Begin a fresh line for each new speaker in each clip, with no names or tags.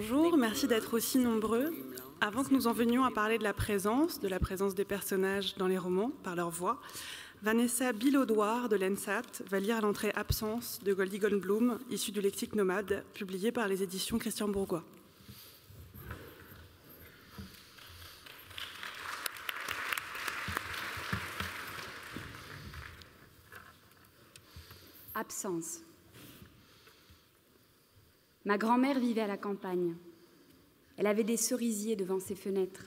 Bonjour, merci d'être aussi nombreux. Avant que nous en venions à parler de la présence, de la présence des personnages dans les romans par leur voix, Vanessa Bilaudoir de l'ENSAT va lire l'entrée Absence de Goldie Goldblum, issue du lexique nomade, publié par les éditions Christian Bourgois.
Absence. Ma grand-mère vivait à la campagne. Elle avait des cerisiers devant ses fenêtres.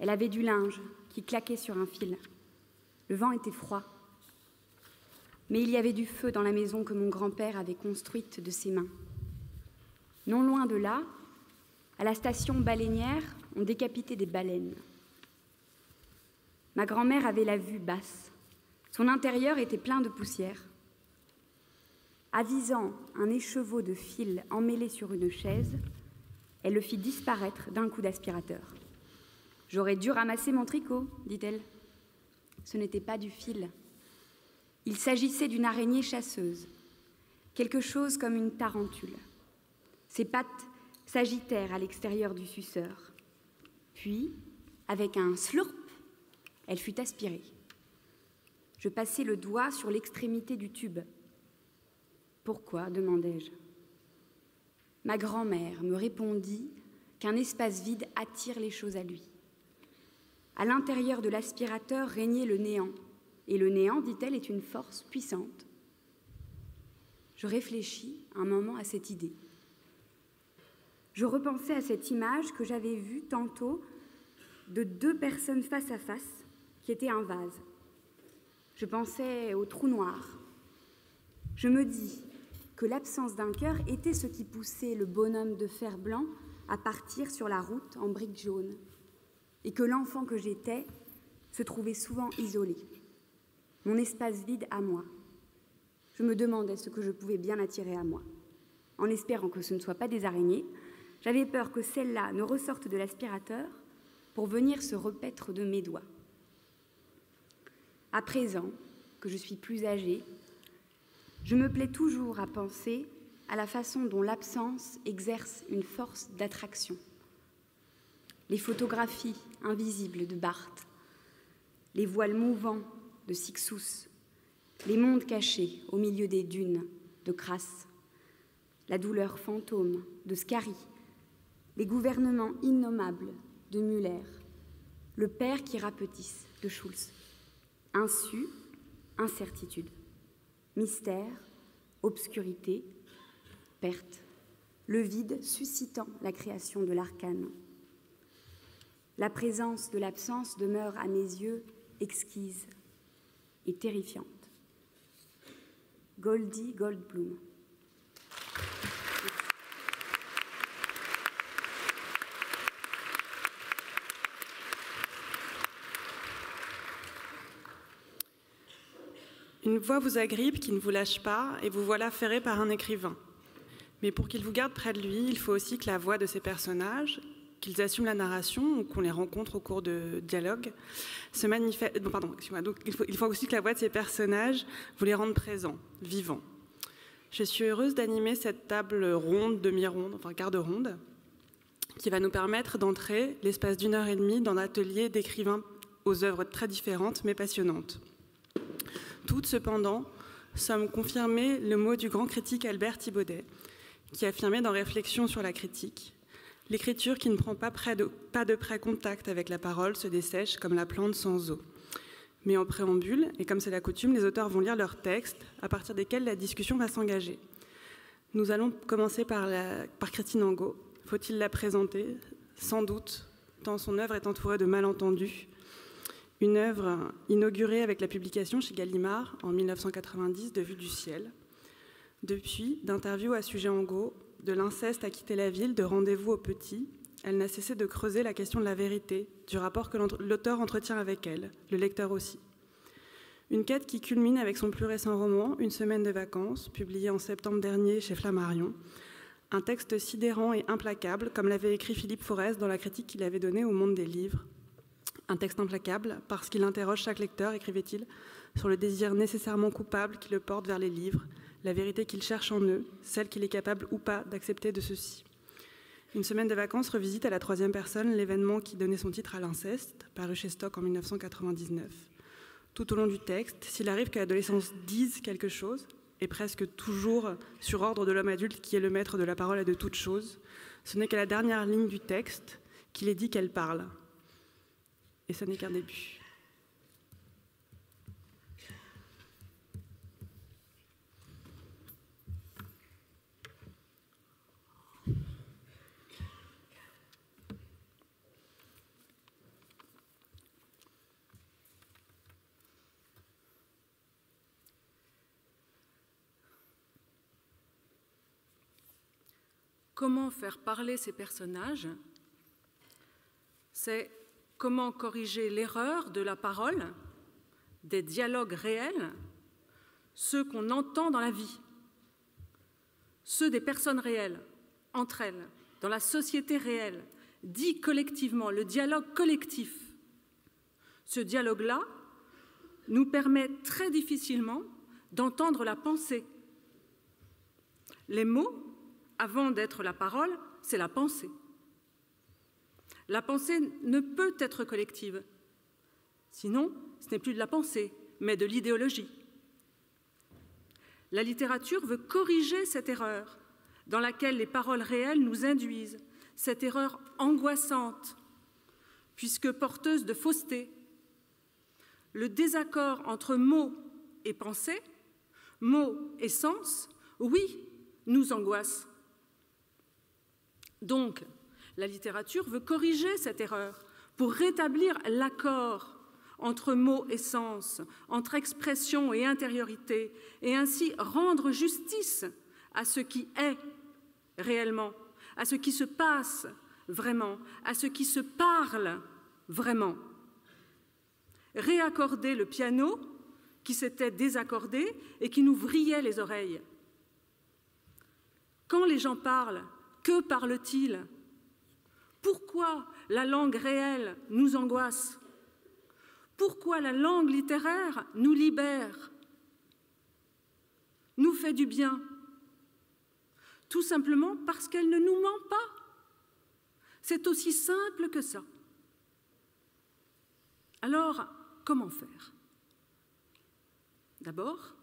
Elle avait du linge qui claquait sur un fil. Le vent était froid. Mais il y avait du feu dans la maison que mon grand-père avait construite de ses mains. Non loin de là, à la station baleinière, on décapitait des baleines. Ma grand-mère avait la vue basse. Son intérieur était plein de poussière. Avisant un écheveau de fil emmêlé sur une chaise, elle le fit disparaître d'un coup d'aspirateur. J'aurais dû ramasser mon tricot, dit-elle. Ce n'était pas du fil. Il s'agissait d'une araignée chasseuse, quelque chose comme une tarentule. Ses pattes s'agitèrent à l'extérieur du suceur. Puis, avec un slurp, elle fut aspirée. Je passai le doigt sur l'extrémité du tube pourquoi demandai-je. Ma grand-mère me répondit qu'un espace vide attire les choses à lui. À l'intérieur de l'aspirateur régnait le néant, et le néant, dit-elle, est une force puissante. Je réfléchis un moment à cette idée. Je repensais à cette image que j'avais vue tantôt de deux personnes face à face qui étaient un vase. Je pensais au trou noir. Je me dis, que l'absence d'un cœur était ce qui poussait le bonhomme de fer blanc à partir sur la route en briques jaunes, et que l'enfant que j'étais se trouvait souvent isolé, mon espace vide à moi. Je me demandais ce que je pouvais bien attirer à moi. En espérant que ce ne soit pas des araignées, j'avais peur que celles-là ne ressortent de l'aspirateur pour venir se repaître de mes doigts. À présent que je suis plus âgée, je me plais toujours à penser à la façon dont l'absence exerce une force d'attraction. Les photographies invisibles de Barthes, les voiles mouvants de Sixous, les mondes cachés au milieu des dunes de Crasse, la douleur fantôme de Scary, les gouvernements innommables de Muller, le père qui rapetisse de Schulz. Insu, incertitude mystère, obscurité, perte, le vide suscitant la création de l'arcane. La présence de l'absence demeure à mes yeux exquise et terrifiante. Goldie Goldblum.
Une voix vous agrippe qui ne vous lâche pas et vous voilà ferré par un écrivain. Mais pour qu'il vous garde près de lui, il faut aussi que la voix de ces personnages, qu'ils assument la narration ou qu'on les rencontre au cours de dialogues, se manifeste. pardon, Donc, il faut, il faut aussi que la voix de ces personnages vous les rende présents, vivants. Je suis heureuse d'animer cette table ronde, demi-ronde, enfin quart de ronde, qui va nous permettre d'entrer l'espace d'une heure et demie dans l'atelier d'écrivains aux œuvres très différentes mais passionnantes. Toutes, cependant, sommes confirmées le mot du grand critique Albert Thibaudet, qui affirmait dans Réflexion sur la critique L'écriture qui ne prend pas, de, près contact avec la parole se dessèche comme la plante sans eau. Mais en préambule, et comme c'est la coutume, les auteurs vont lire leurs textes, à partir desquels la discussion va s'engager. Nous allons commencer par, par Christine Angot. Faut-il la présenter? Sans doute, tant son œuvre est entourée de malentendus, une œuvre inaugurée avec la publication chez Gallimard en 1990 de Vue du ciel. Depuis, d'interviews à sujet en go, de l'inceste à quitter la ville, de rendez-vous aux petits, elle n'a cessé de creuser la question de la vérité, du rapport que l'auteur entretient avec elle, le lecteur aussi. Une quête qui culmine avec son plus récent roman, Une semaine de vacances, publié en septembre dernier chez Flammarion. Un texte sidérant et implacable, comme l'avait écrit Philippe Forest dans la critique qu'il avait donnée au Monde des livres, un texte implacable parce qu'il interroge chaque lecteur, écrivait-il, sur le désir nécessairement coupable qui le porte vers les livres, la vérité qu'il cherche en eux, celle qu'il est capable ou pas d'accepter de ceux-ci. Une semaine de vacances revisite à la troisième personne l'événement qui donnait son titre à l'inceste, paru chez Stock en 1999. Tout au long du texte, s'il arrive que l'adolescence dise quelque chose, et presque toujours sur ordre de l'homme adulte qui est le maître de la parole et de toute chose, ce n'est qu'à la dernière ligne du texte qu'il est dit qu'elle parle. Et ce n'est qu'un début.
Comment faire parler ces personnages? C'est comment corriger l'erreur de la parole, des dialogues réels, ceux qu'on entend dans la vie, ceux des personnes réelles, entre elles, dans la société réelle, dit collectivement, le dialogue collectif. Ce dialogue-là nous permet très difficilement d'entendre la pensée. Les mots avant d'être la parole, c'est la pensée. La pensée ne peut être collective. Sinon, ce n'est plus de la pensée, mais de l'idéologie. La littérature veut corriger cette erreur dans laquelle les paroles réelles nous induisent, cette erreur angoissante, puisque porteuse de fausseté. Le désaccord entre mots et pensée, mots et sens, oui, nous angoisse. Donc, la littérature veut corriger cette erreur pour rétablir l'accord entre mots et sens, entre expression et intériorité, et ainsi rendre justice à ce qui est réellement, à ce qui se passe vraiment, à ce qui se parle vraiment. Réaccorder le piano qui s'était désaccordé et qui nous vrillait les oreilles. Quand les gens parlent, que parle-t-il Pourquoi la langue réelle nous angoisse? Pourquoi la langue littéraire nous libère? Nous fait du bien Tout simplement parce qu'elle ne nous ment pas. C'est aussi simple que ça. Alors, comment faire? D'abord,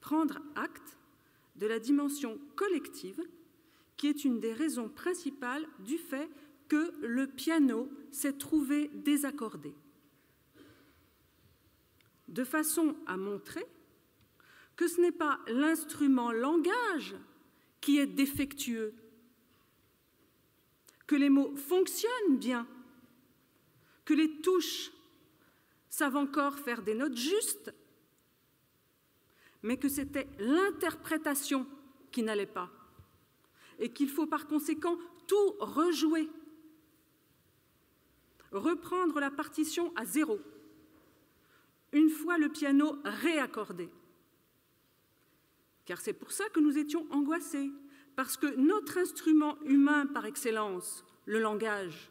prendre acte de la dimension collective qui est une des raisons principales du fait que le piano s'est trouvé désaccordé. De façon à montrer que ce n'est pas l'instrument langage qui est défectueux, que les mots fonctionnent bien, que les touches savent encore faire des notes justes, mais que c'était l'interprétation qui n'allait pas et qu'il faut par conséquent tout rejouer. Reprendre la partition à zéro, une fois le piano réaccordé. Car c'est pour ça que nous étions angoissés, parce que notre instrument humain par excellence, le langage,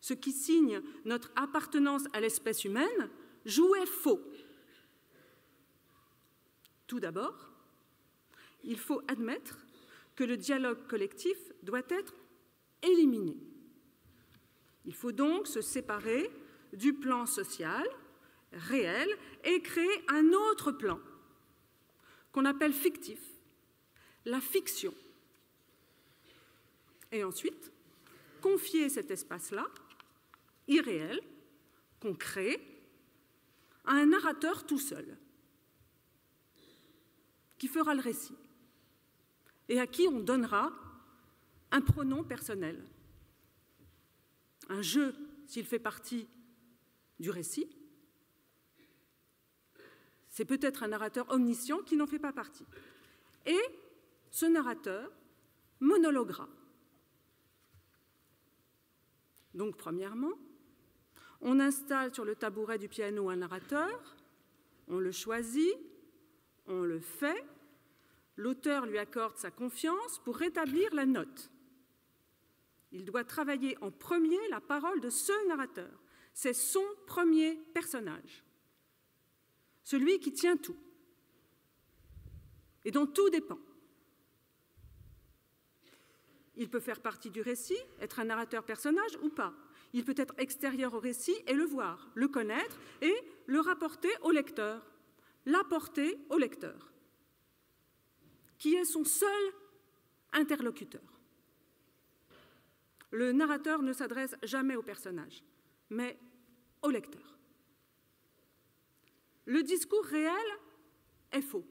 ce qui signe notre appartenance à l'espèce humaine, jouait faux. Tout d'abord, il faut admettre que le dialogue collectif doit être éliminé. Il faut donc se séparer du plan social, réel, et créer un autre plan qu'on appelle fictif, la fiction. Et ensuite, confier cet espace-là, irréel, qu'on crée, à un narrateur tout seul, qui fera le récit et à qui on donnera un pronom personnel. Un jeu, s'il fait partie du récit, c'est peut-être un narrateur omniscient qui n'en fait pas partie. Et ce narrateur monologuera. Donc, premièrement, on installe sur le tabouret du piano un narrateur, on le choisit, on le fait, l'auteur lui accorde sa confiance pour rétablir la note. Il doit travailler en premier la parole de ce narrateur. C'est son premier personnage, celui qui tient tout et dont tout dépend. Il peut faire partie du récit, être un narrateur personnage ou pas. Il peut être extérieur au récit et le voir, le connaître et le rapporter au lecteur, l'apporter au lecteur, qui est son seul interlocuteur. Le narrateur ne s'adresse jamais au personnage, mais au lecteur. Le discours réel est faux.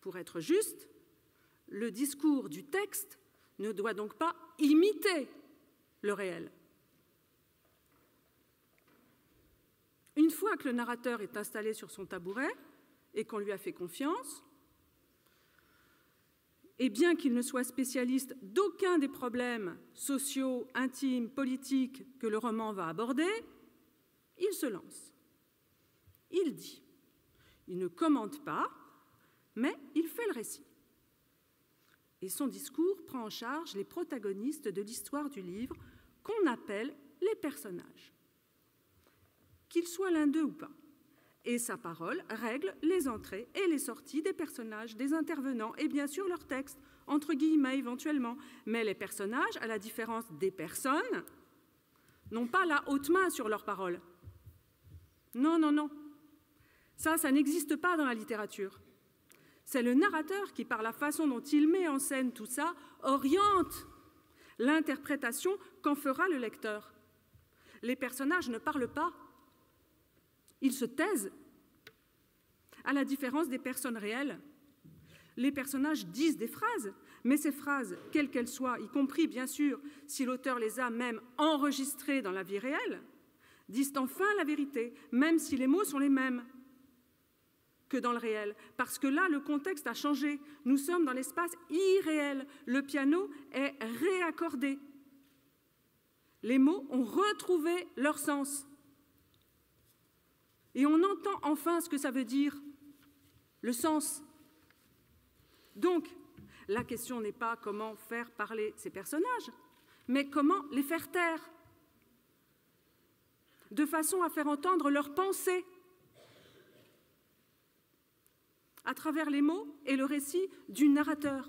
Pour être juste, le discours du texte ne doit donc pas imiter le réel. Une fois que le narrateur est installé sur son tabouret et qu'on lui a fait confiance, et bien qu'il ne soit spécialiste d'aucun des problèmes sociaux, intimes, politiques que le roman va aborder, il se lance. Il dit. Il ne commente pas, mais il fait le récit. Et son discours prend en charge les protagonistes de l'histoire du livre qu'on appelle les personnages, qu'ils soient l'un d'eux ou pas et sa parole règle les entrées et les sorties des personnages, des intervenants et bien sûr leur texte, entre guillemets éventuellement. Mais les personnages, à la différence des personnes, n'ont pas la haute main sur leurs paroles. Non, non, non. Ça, ça n'existe pas dans la littérature. C'est le narrateur qui, par la façon dont il met en scène tout ça, oriente l'interprétation qu'en fera le lecteur. Les personnages ne parlent pas, ils se taisent, à la différence des personnes réelles. Les personnages disent des phrases, mais ces phrases, quelles qu'elles soient, y compris bien sûr si l'auteur les a même enregistrées dans la vie réelle, disent enfin la vérité, même si les mots sont les mêmes que dans le réel, parce que là, le contexte a changé. Nous sommes dans l'espace irréel. Le piano est réaccordé. Les mots ont retrouvé leur sens. Et on entend enfin ce que ça veut dire, le sens. Donc, la question n'est pas comment faire parler ces personnages, mais comment les faire taire, de façon à faire entendre leurs pensées à travers les mots et le récit du narrateur.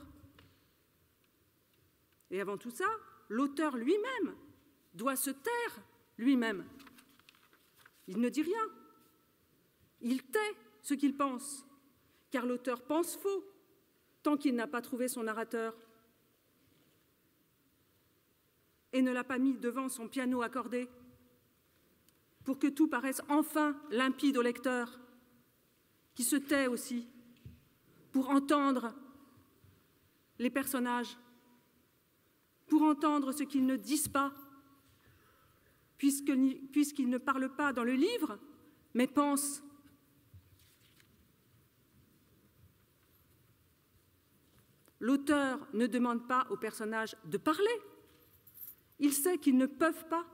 Et avant tout ça, l'auteur lui-même doit se taire lui-même. Il ne dit rien. Il tait ce qu'il pense, car l'auteur pense faux tant qu'il n'a pas trouvé son narrateur. Et ne l'a pas mis devant son piano accordé pour que tout paraisse enfin limpide au lecteur, qui se tait aussi, pour entendre les personnages, pour entendre ce qu'ils ne disent pas, puisqu'ils ne parlent pas dans le livre, mais pensent L'auteur ne demande pas aux personnages de parler. Il sait qu'ils ne peuvent pas.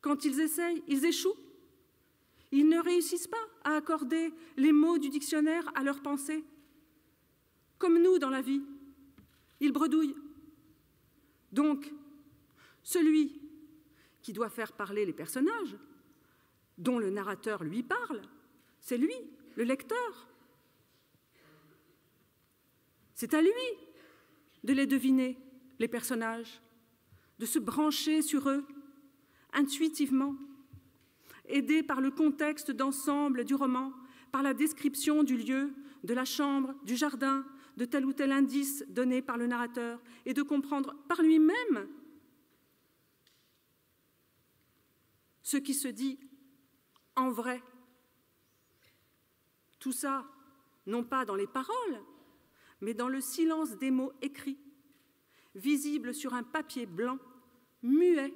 Quand ils essayent, ils échouent. Ils ne réussissent pas à accorder les mots du dictionnaire à leurs pensées. Comme nous dans la vie, ils bredouillent. Donc, celui qui doit faire parler les personnages, dont le narrateur lui parle, c'est lui, le lecteur. C'est à lui de les deviner, les personnages, de se brancher sur eux intuitivement, aidé par le contexte d'ensemble du roman, par la description du lieu, de la chambre, du jardin, de tel ou tel indice donné par le narrateur, et de comprendre par lui-même ce qui se dit en vrai. Tout ça, non pas dans les paroles, mais dans le silence des mots écrits, visibles sur un papier blanc, muet.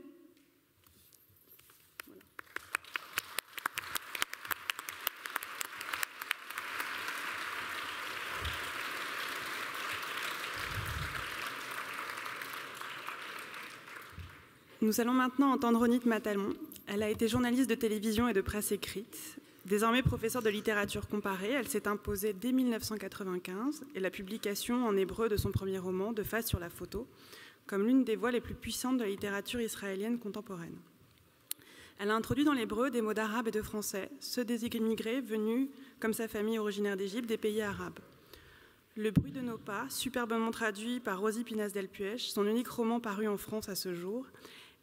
Nous allons maintenant entendre Ronit Matalon. Elle a été journaliste de télévision et de presse écrite. Désormais professeure de littérature comparée, elle s'est imposée dès 1995 et la publication en hébreu de son premier roman, De face sur la photo, comme l'une des voix les plus puissantes de la littérature israélienne contemporaine. Elle a introduit dans l'hébreu des mots d'arabe et de français, ceux des immigrés venus, comme sa famille originaire d'Égypte, des pays arabes. Le bruit de nos pas, superbement traduit par Rosie Pinas Delpuech, son unique roman paru en France à ce jour,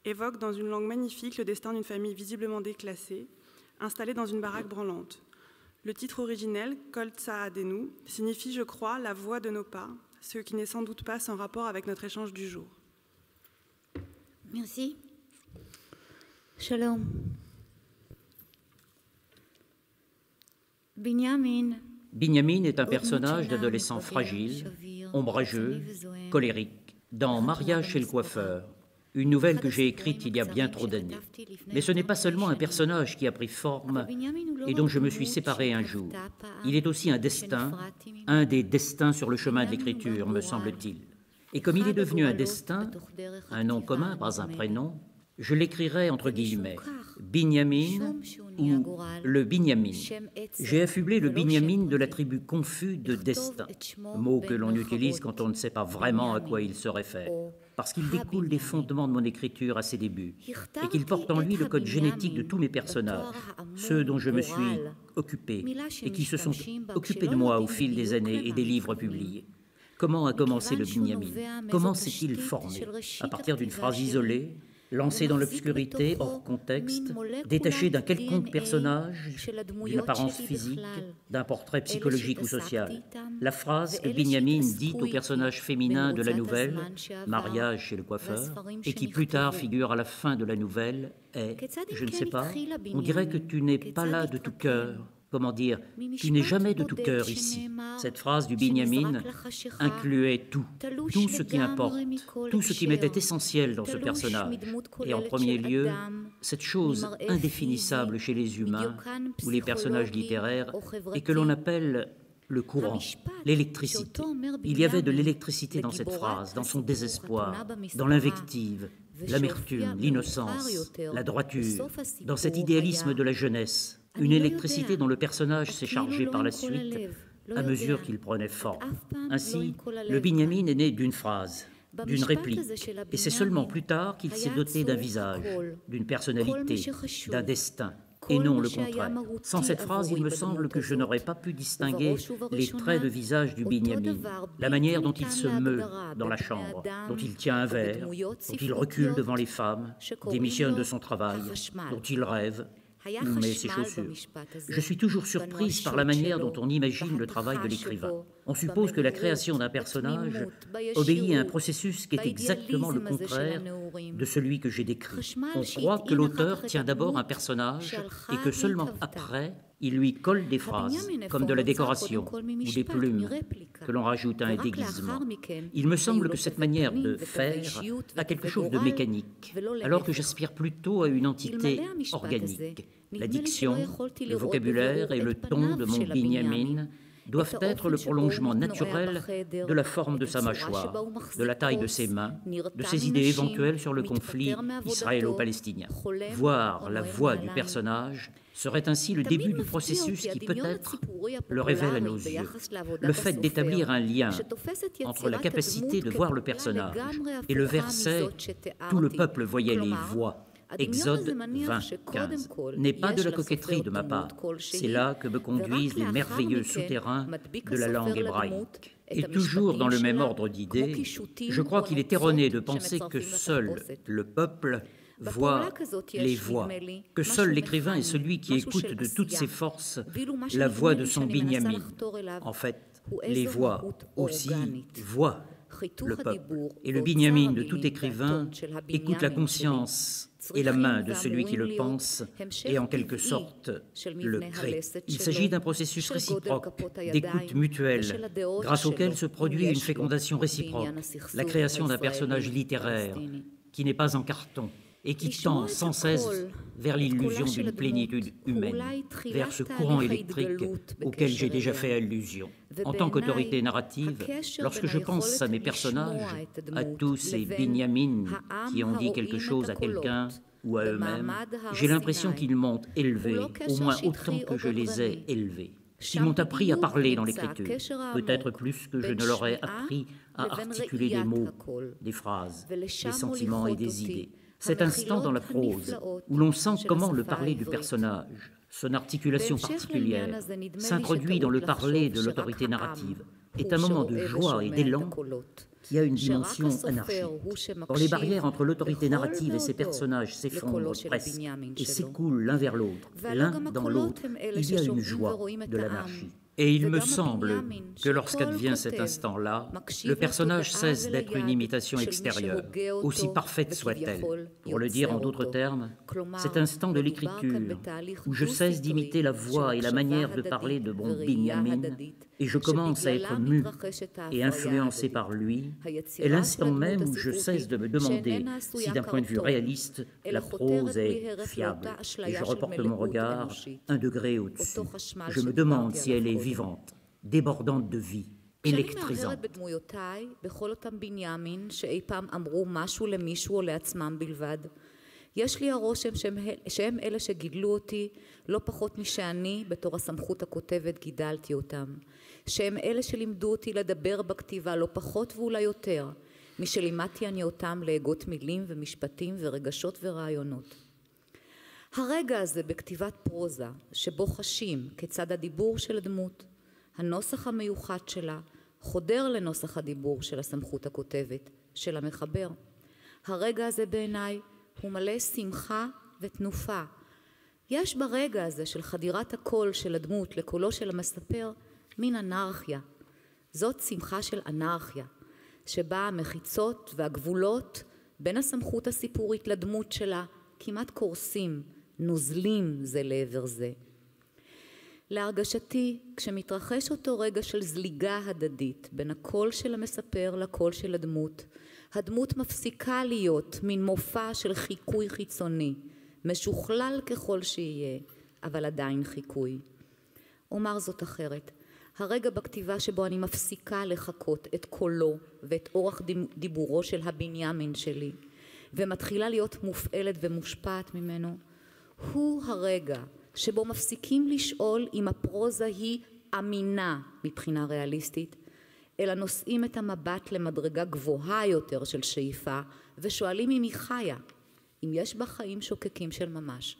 évoque dans une langue magnifique le destin d'une famille visiblement déclassée, installée dans une baraque branlante. Le titre originel, Koltsa Adenu, signifie, je crois, la voix de nos pas, ce qui n'est sans doute pas sans rapport avec notre échange du jour.
Merci. Shalom. Binyamin.
Binyamin est un personnage d'adolescent fragile, ombrageux, colérique, dans Mariage chez le coiffeur, une nouvelle que j'ai écrite il y a bien trop d'années. Mais ce n'est pas seulement un personnage qui a pris forme et dont je me suis séparé un jour. Il est aussi un destin, un des destins sur le chemin de l'écriture, me semble-t-il. Et comme il est devenu un destin, un nom commun, pas un prénom, je l'écrirai entre guillemets, Binyamin ou le Binyamin. J'ai affublé le Binyamin de l'attribut confus de destin, mot que l'on utilise quand on ne sait pas vraiment à quoi il se réfère parce qu'il découle des fondements de mon écriture à ses débuts, et qu'il porte en lui le code génétique de tous mes personnages, ceux dont je me suis occupé, et qui se sont occupés de moi au fil des années et des livres publiés. Comment a commencé le Binyamin? Comment s'est-il formé? À partir d'une phrase isolée lancé dans l'obscurité, hors contexte, détaché d'un quelconque personnage, d'une apparence physique, d'un portrait psychologique ou social. La phrase que Binyamin dit au personnage féminin de la nouvelle, Mariage chez le coiffeur, et qui plus tard figure à la fin de la nouvelle, est, je ne sais pas, on dirait que tu n'es pas là de tout cœur, Comment dire Tu n'es jamais de tout cœur ici. Cette phrase du Binyamin incluait tout, tout ce qui importe, tout ce qui m'était essentiel dans ce personnage. Et en premier lieu, cette chose indéfinissable chez les humains ou les personnages littéraires et que l'on appelle le courant, l'électricité. Il y avait de l'électricité dans cette phrase, dans son désespoir, dans l'invective, l'amertume, l'innocence, la droiture, dans cet idéalisme de la jeunesse, une électricité dont le personnage s'est chargé par la suite à mesure qu'il prenait forme. Ainsi, le Binyamin est né d'une phrase, d'une réplique, et c'est seulement plus tard qu'il s'est doté d'un visage, d'une personnalité, d'un destin, et non le contraire. Sans cette phrase, il me semble que je n'aurais pas pu distinguer les traits de visage du Binyamin, la manière dont il se meut dans la chambre, dont il tient un verre, dont il recule devant les femmes, démissionne de son travail, dont il rêve, mais ses chaussures. Je suis toujours surprise par la manière dont on imagine le travail de l'écrivain. On suppose que la création d'un personnage obéit à un processus qui est exactement le contraire de celui que j'ai décrit. On croit que l'auteur tient d'abord un personnage et que seulement après, il lui colle des phrases, comme de la décoration ou des plumes, que l'on rajoute à un déguisement. Il me semble que cette manière de faire a quelque chose de mécanique, alors que j'aspire plutôt à une entité organique. La diction, le vocabulaire et le ton de mon Binyamin doivent être le prolongement naturel de la forme de sa mâchoire, de la taille de ses mains, de ses idées éventuelles sur le conflit israélo-palestinien. Voir la voix du personnage serait ainsi le début du processus qui peut-être le révèle à nos yeux. Le fait d'établir un lien entre la capacité de voir le personnage et le verset « Tout le peuple voyait les voix » Exode 25 n'est pas de la coquetterie de ma part. C'est là que me conduisent les merveilleux souterrains de la langue hébraïque. Et toujours dans le même ordre d'idées, je crois qu'il est erroné de penser que seul le peuple voit les voix, que seul l'écrivain est celui qui écoute de toutes ses forces la voix de son Binyamin. En fait, les voix aussi voient le peuple. Et le Binyamin de tout écrivain écoute la conscience et la main de celui qui le pense et en quelque sorte le crée. Il s'agit d'un processus réciproque, d'écoute mutuelle, grâce auquel se produit une fécondation réciproque, la création d'un personnage littéraire qui n'est pas en carton et qui tend sans cesse vers l'illusion d'une plénitude humaine, vers ce courant électrique auquel j'ai déjà fait allusion. En tant qu'autorité narrative, lorsque je pense à mes personnages, à tous ces Binyamin qui ont dit quelque chose à quelqu'un ou à eux-mêmes, j'ai l'impression qu'ils m'ont élevé, au moins autant que je les ai élevés. Ils m'ont appris à parler dans l'écriture, peut-être plus que je ne leur ai appris à articuler des mots, des phrases, des sentiments et des idées. Cet instant dans la prose, où l'on sent comment le parler du personnage, son articulation particulière, s'introduit dans le parler de l'autorité narrative, est un moment de joie et d'élan qui a une dimension anarchique. Or, les barrières entre l'autorité narrative et ses personnages s'effondrent presque et s'écoulent l'un vers l'autre, l'un dans l'autre. Il y a une joie de l'anarchie. Et il me semble que lorsqu'advient cet instant-là, le personnage cesse d'être une imitation extérieure, aussi parfaite soit-elle. Pour le dire en d'autres termes, cet instant de l'écriture, où je cesse d'imiter la voix et la manière de parler de mon Binyamin, et je commence à être mu et influencé par lui, est l'instant même où je cesse de me demander si d'un point de vue réaliste, la prose est fiable. Et je reporte mon regard un degré au-dessus. Je me demande si elle est vivante, débordante de vie, électrisante.
יש לי הרושם שהם, שהם אלה שגידלו אותי לא פחות משאני בתור הסמכות הכותבת גידלתי אותם. שהם אלה שלימדו אותי לדבר בכתיבה לא פחות ואולי יותר משלימדתי אני אותם להגות מילים ומשפטים ורגשות ורעיונות. הרגע הזה בכתיבת פרוזה שבו חשים כיצד הדיבור של הדמות, הנוסח המיוחד שלה, חודר לנוסח הדיבור של הסמכות הכותבת, של המחבר. הרגע הזה בעיניי הוא מלא שמחה ותנופה. יש ברגע הזה של חדירת הקול של הדמות לקולו של המספר מין אנרכיה. זאת שמחה של אנרכיה, שבה המחיצות והגבולות בין הסמכות הסיפורית לדמות שלה כמעט קורסים, נוזלים זה לעבר זה. להרגשתי, כשמתרחש אותו רגע של זליגה הדדית בין הקול של המספר לקול של הדמות, הדמות מפסיקה להיות מין מופע של חיקוי חיצוני, משוכלל ככל שיהיה, אבל עדיין חיקוי. אומר זאת אחרת, הרגע בכתיבה שבו אני מפסיקה לחקות את קולו ואת אורח דיבורו של הבנימין שלי ומתחילה להיות מופעלת ומושפעת ממנו הוא הרגע שבו מפסיקים לשאול אם הפרוזה היא אמינה מבחינה ריאליסטית אלא נושאים את המבט למדרגה גבוהה יותר של שאיפה ושואלים אם היא חיה, אם יש בה חיים שוקקים של ממש.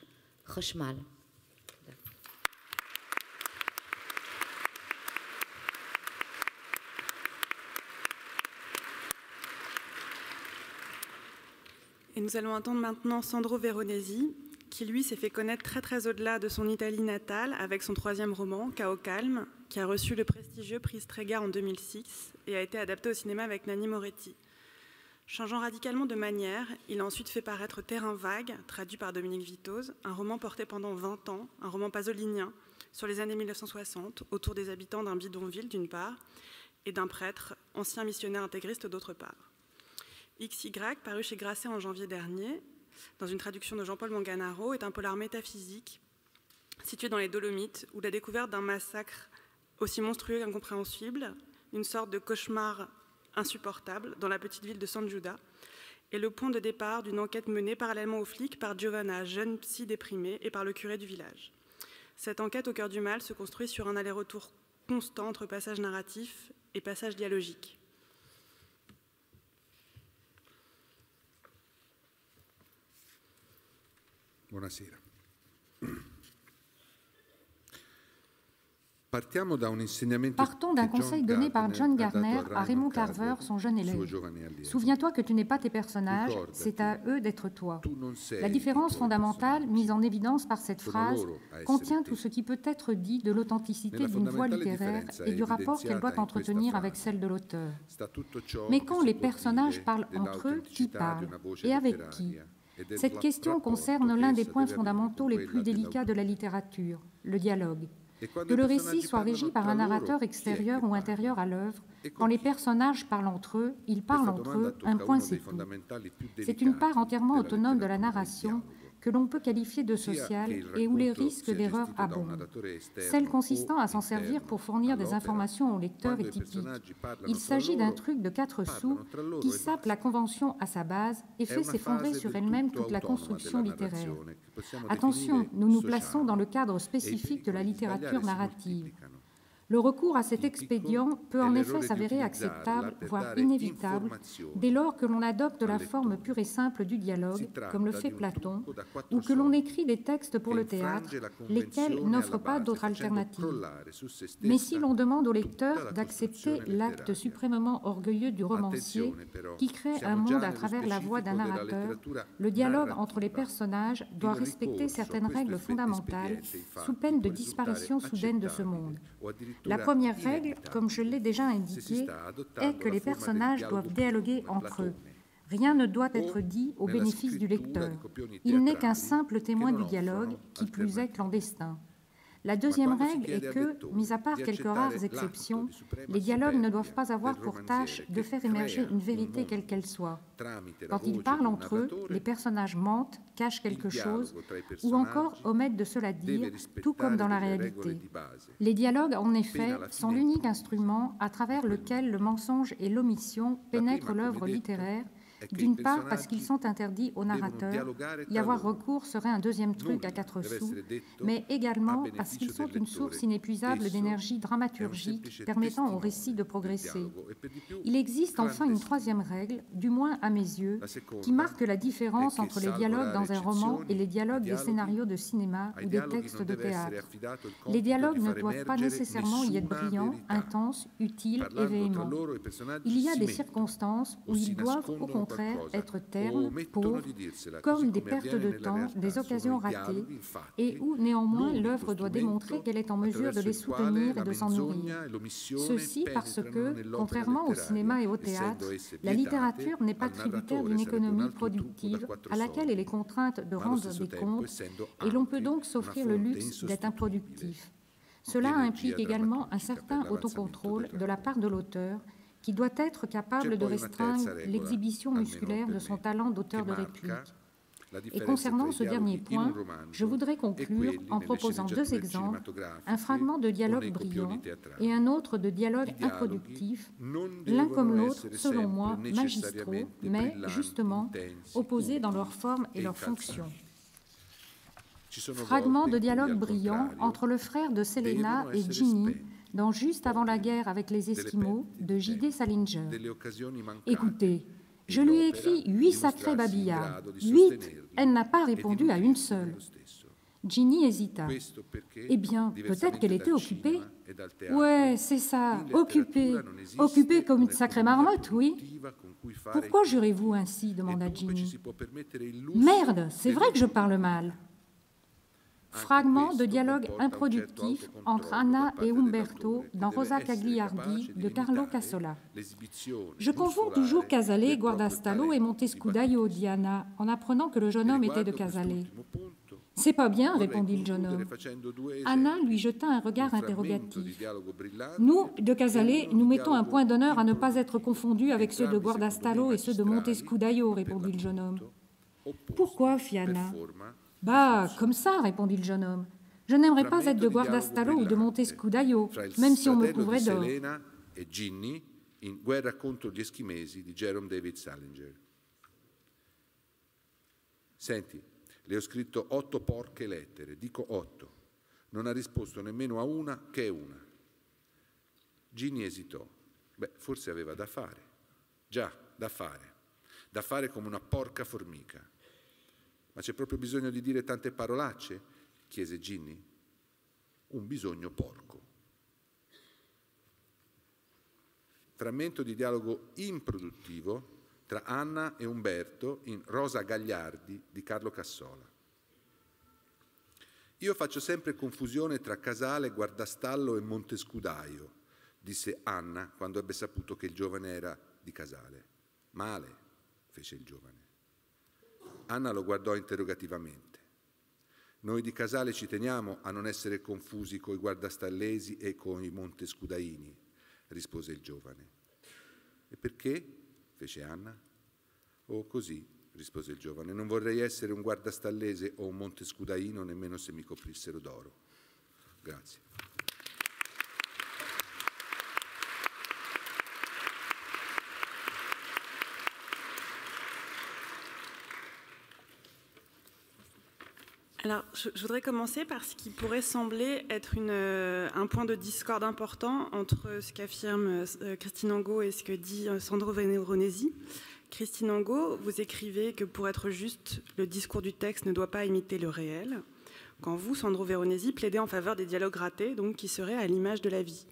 חשמל.
Nous allons entendre maintenant Sandro Veronesi, qui lui s'est fait connaître très très au-delà de son Italie natale avec son troisième roman, Chaos Calme, qui a reçu le prestigieux prix Strega en 2006 et a été adapté au cinéma avec Nanni Moretti. Changeant radicalement de manière, il a ensuite fait paraître Terrain vague, traduit par Dominique Vitoz, un roman porté pendant 20 ans, un roman pasolinien, sur les années 1960, autour des habitants d'un bidonville d'une part, et d'un prêtre, ancien missionnaire intégriste d'autre part. XY, paru chez Grasset en janvier dernier, dans une traduction de Jean-Paul Manganaro, est un polar métaphysique situé dans les Dolomites, où la découverte d'un massacre aussi monstrueux qu'incompréhensible, une sorte de cauchemar insupportable dans la petite ville de San Giuda, est le point de départ d'une enquête menée parallèlement aux flics par Giovanna, jeune psy déprimée, et par le curé du village. Cette enquête au cœur du mal se construit sur un aller-retour constant entre passages narratifs et passages dialogiques.
Buonasera.
Partons d'un conseil donné par John Gardner à Raymond Carver, son jeune élève. Souviens-toi que tu n'es pas tes personnages, c'est à eux d'être toi. La différence fondamentale, mise en évidence par cette phrase, contient tout ce qui peut être dit de l'authenticité d'une voix littéraire et du rapport qu'elle doit entretenir avec celle de l'auteur. Mais quand les personnages parlent entre eux, qui parle Et avec qui cette question concerne l'un des points fondamentaux les plus délicats de la littérature, le dialogue. Que le récit soit régi par un narrateur extérieur ou intérieur à l'œuvre, quand les personnages parlent entre eux, ils parlent entre eux, un point c'est tout. C'est une part entièrement autonome de la narration que l'on peut qualifier de sociale et où les risques d'erreur abondent. Celle consistant à s'en servir pour fournir des informations au lecteur est typique. Il s'agit d'un truc de quatre sous qui sape la convention à sa base et fait s'effondrer sur elle-même toute la construction littéraire. Attention, nous nous plaçons dans le cadre spécifique de la littérature narrative. Le recours à cet expédient peut en effet s'avérer acceptable, voire inévitable, dès lors que l'on adopte la forme pure et simple du dialogue, comme le fait Platon, ou que l'on écrit des textes pour le théâtre, lesquels n'offrent pas d'autre alternative. Mais si l'on demande au lecteur d'accepter l'acte suprêmement orgueilleux du romancier, qui crée un monde à travers la voix d'un narrateur, le dialogue entre les personnages doit respecter certaines règles fondamentales, sous peine de disparition soudaine de ce monde. La première règle, comme je l'ai déjà indiqué, est que les personnages doivent dialoguer entre eux. Rien ne doit être dit au bénéfice du lecteur. Il n'est qu'un simple témoin du dialogue, qui plus est clandestin. La deuxième règle est que, mis à part quelques rares exceptions, les dialogues ne doivent pas avoir pour tâche de faire émerger une vérité quelle qu'elle soit. Quand ils parlent entre eux, les personnages mentent, cachent quelque chose, ou encore omettent de cela dire, tout comme dans la réalité. Les dialogues, en effet, sont l'unique instrument à travers lequel le mensonge et l'omission pénètrent l'œuvre littéraire d'une part parce qu'ils sont interdits aux narrateurs, y avoir recours serait un deuxième truc à quatre sous, mais également parce qu'ils sont une source inépuisable d'énergie dramaturgique permettant au récit de progresser. Il existe enfin une troisième règle, du moins à mes yeux, qui marque la différence entre les dialogues dans un roman et les dialogues des scénarios de cinéma ou des textes de théâtre. Les dialogues ne doivent pas nécessairement y être brillants, intenses, utiles et véhéments. Il y a des circonstances où ils doivent au contraire être termes, pauvres, comme des pertes de temps, des occasions ratées, et où néanmoins l'œuvre doit démontrer qu'elle est en mesure de les soutenir et de s'en nourrir. Ceci parce que, contrairement au cinéma et au théâtre, la littérature n'est pas tributaire d'une économie productive à laquelle elle est contrainte de rendre des comptes, et l'on peut donc s'offrir le luxe d'être improductif. Cela implique également un certain autocontrôle de la part de l'auteur qui doit être capable de restreindre l'exhibition musculaire de son talent d'auteur de réplique. Et concernant ce dernier point, je voudrais conclure en proposant deux exemples, un fragment de dialogue brillant et un autre de dialogue improductif, l'un comme l'autre, selon moi, magistraux, mais justement opposés dans leur forme et leur fonction. Fragment de dialogue brillant entre le frère de Selena et Ginny, dans Juste avant la guerre avec les Esquimaux de J.D. Salinger. Écoutez, je lui ai écrit huit sacrés babillards. Huit Elle n'a pas répondu à une seule. Ginny hésita. Eh bien, peut-être qu'elle était occupée. Ouais, c'est ça, occupée. Occupée comme une sacrée marmotte, oui. Pourquoi jurez-vous ainsi? demanda Ginny. Merde, c'est vrai que je parle mal. Fragment de dialogue improductif entre Anna et Umberto dans Rosa Cagliardi de Carlo Cassola. Je confonds toujours Casale, Guardastallo et Montescudaio, dit Anna, en apprenant que le jeune homme était de Casale. C'est pas bien, répondit le jeune homme. Anna lui jeta un regard interrogatif. Nous, de Casale, nous mettons un point d'honneur à ne pas être confondus avec ceux de Guardastallo et ceux de Montescudaio, répondit le jeune homme. Pourquoi, fit Anna bah, comme ça, répondit le jeune homme. Je n'aimerais pas être de Guardastallo ou de Montescudaio, même si on me couvrait d'or.
e Ginny in Guerra contro gli eschimesi di Jerome David Salinger. Senti, le ho scritto otto porche lettere, dico otto. Non ha risposto nemmeno a una che è una. Ginny esitò. Beh, forse aveva da fare. Già, da fare. Da fare come una porca formica. Ma c'è proprio bisogno di dire tante parolacce? chiese Ginny. Un bisogno porco. Frammento di dialogo improduttivo tra Anna e Umberto in Rosa Gagliardi di Carlo Cassola. Io faccio sempre confusione tra Casale, Guardastallo e Montescudaio, disse Anna quando ebbe saputo che il giovane era di Casale. Male, fece il giovane. Anna lo guardò interrogativamente. Noi di Casale ci teniamo a non essere confusi coi guardastallesi e con i montescudaini, rispose il giovane. E perché? fece Anna. Oh, così, rispose il giovane. Non vorrei essere un guardastallese o un montescudaino nemmeno se mi coprissero d'oro. Grazie.
Alors, je, voudrais commencer par ce qui pourrait sembler être euh, un point de discorde important entre ce qu'affirme euh, Christine Angot et ce que dit euh, Sandro Veneronesi. Christine Angot, vous écrivez que pour être juste, le discours du texte ne doit pas imiter le réel, quand vous, Sandro Veronesi, plaidez en faveur des dialogues ratés, donc qui seraient à l'image de la vie.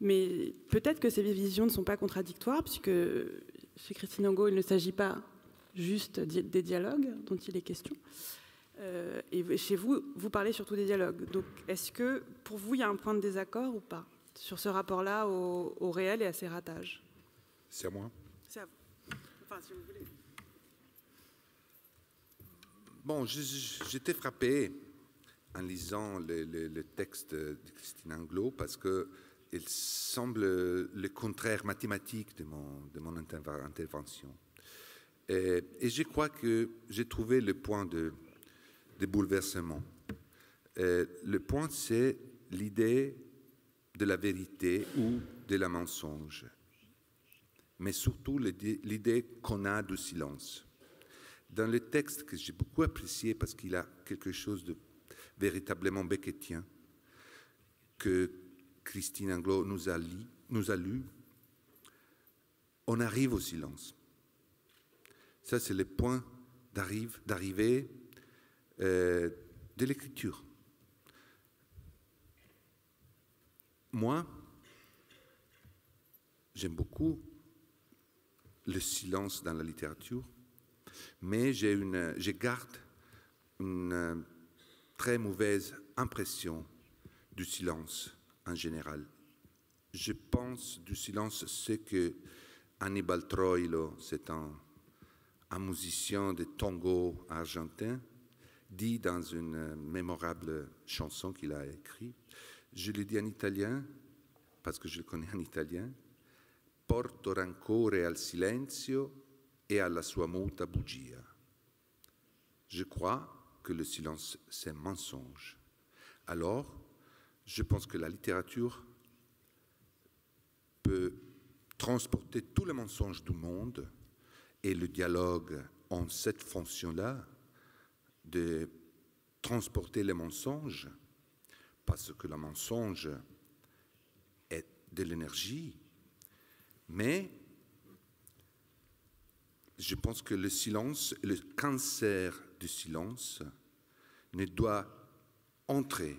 Mais peut-être que ces visions ne sont pas contradictoires, puisque chez Christine Angot, il ne s'agit pas juste des dialogues dont il est question, euh, et chez vous, vous parlez surtout des dialogues. Donc, est-ce que pour vous, il y a un point de désaccord ou pas sur ce rapport-là au, réel et à ses ratages?
C'est à moi
C'est à vous. Enfin, si vous voulez.
Bon, j'étais frappé en lisant le, texte de Christine Anglo parce qu'il semble le contraire mathématique de mon, de mon intervention. Et, et je crois que j'ai trouvé le point de, des bouleversements. Euh, le point, c'est l'idée de la vérité ou de la mensonge, mais surtout l'idée qu'on a du silence. Dans le texte que j'ai beaucoup apprécié parce qu'il a quelque chose de véritablement beckettien, que Christine Anglo nous a, nous a lu, on arrive au silence. Ça, c'est le point d'arrivée euh, de l'écriture. Moi, j'aime beaucoup le silence dans la littérature, mais j'ai une, je garde une très mauvaise impression du silence en général. Je pense du silence ce que Hannibal Troilo, c'est un, un musicien de tango argentin, dit dans une mémorable chanson qu'il a écrite. Je le dis en italien, parce que je le connais en italien. Porto rancore al silenzio e alla sua muta bugia. Je crois que le silence, c'est mensonge. Alors, je pense que la littérature peut transporter tous les mensonges du monde et le dialogue en cette fonction-là de transporter les mensonges, parce que le mensonge est de l'énergie, mais je pense que le silence, le cancer du silence, ne doit entrer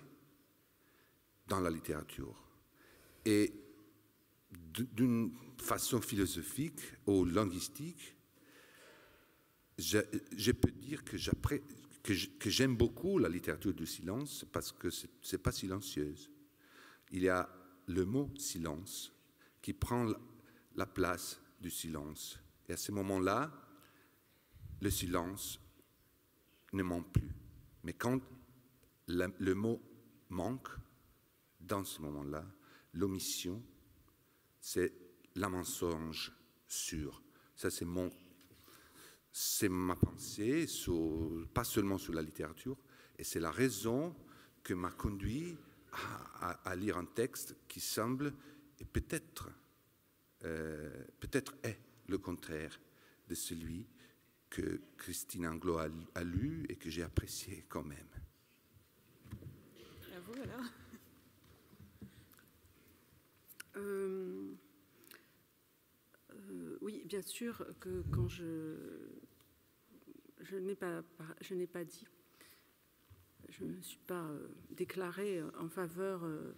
dans la littérature. Et d'une façon philosophique ou linguistique, je, peux dire que que j'aime beaucoup la littérature du silence parce que ce n'est pas silencieuse. Il y a le mot silence qui prend la place du silence. Et à ce moment-là, le silence ne manque plus. Mais quand le mot manque, dans ce moment-là, l'omission, c'est la mensonge sûr. Ça, c'est mon c'est ma pensée, pas seulement sur la littérature, et c'est la raison que m'a conduit à, lire un texte qui semble, et peut-être, euh, peut-être est le contraire de celui que Christine Anglo a, lu et que j'ai apprécié quand même.
À vous alors.
Euh, euh, oui, bien sûr que quand je je n'ai pas, je n'ai pas dit, je ne suis pas euh, déclarée en faveur euh,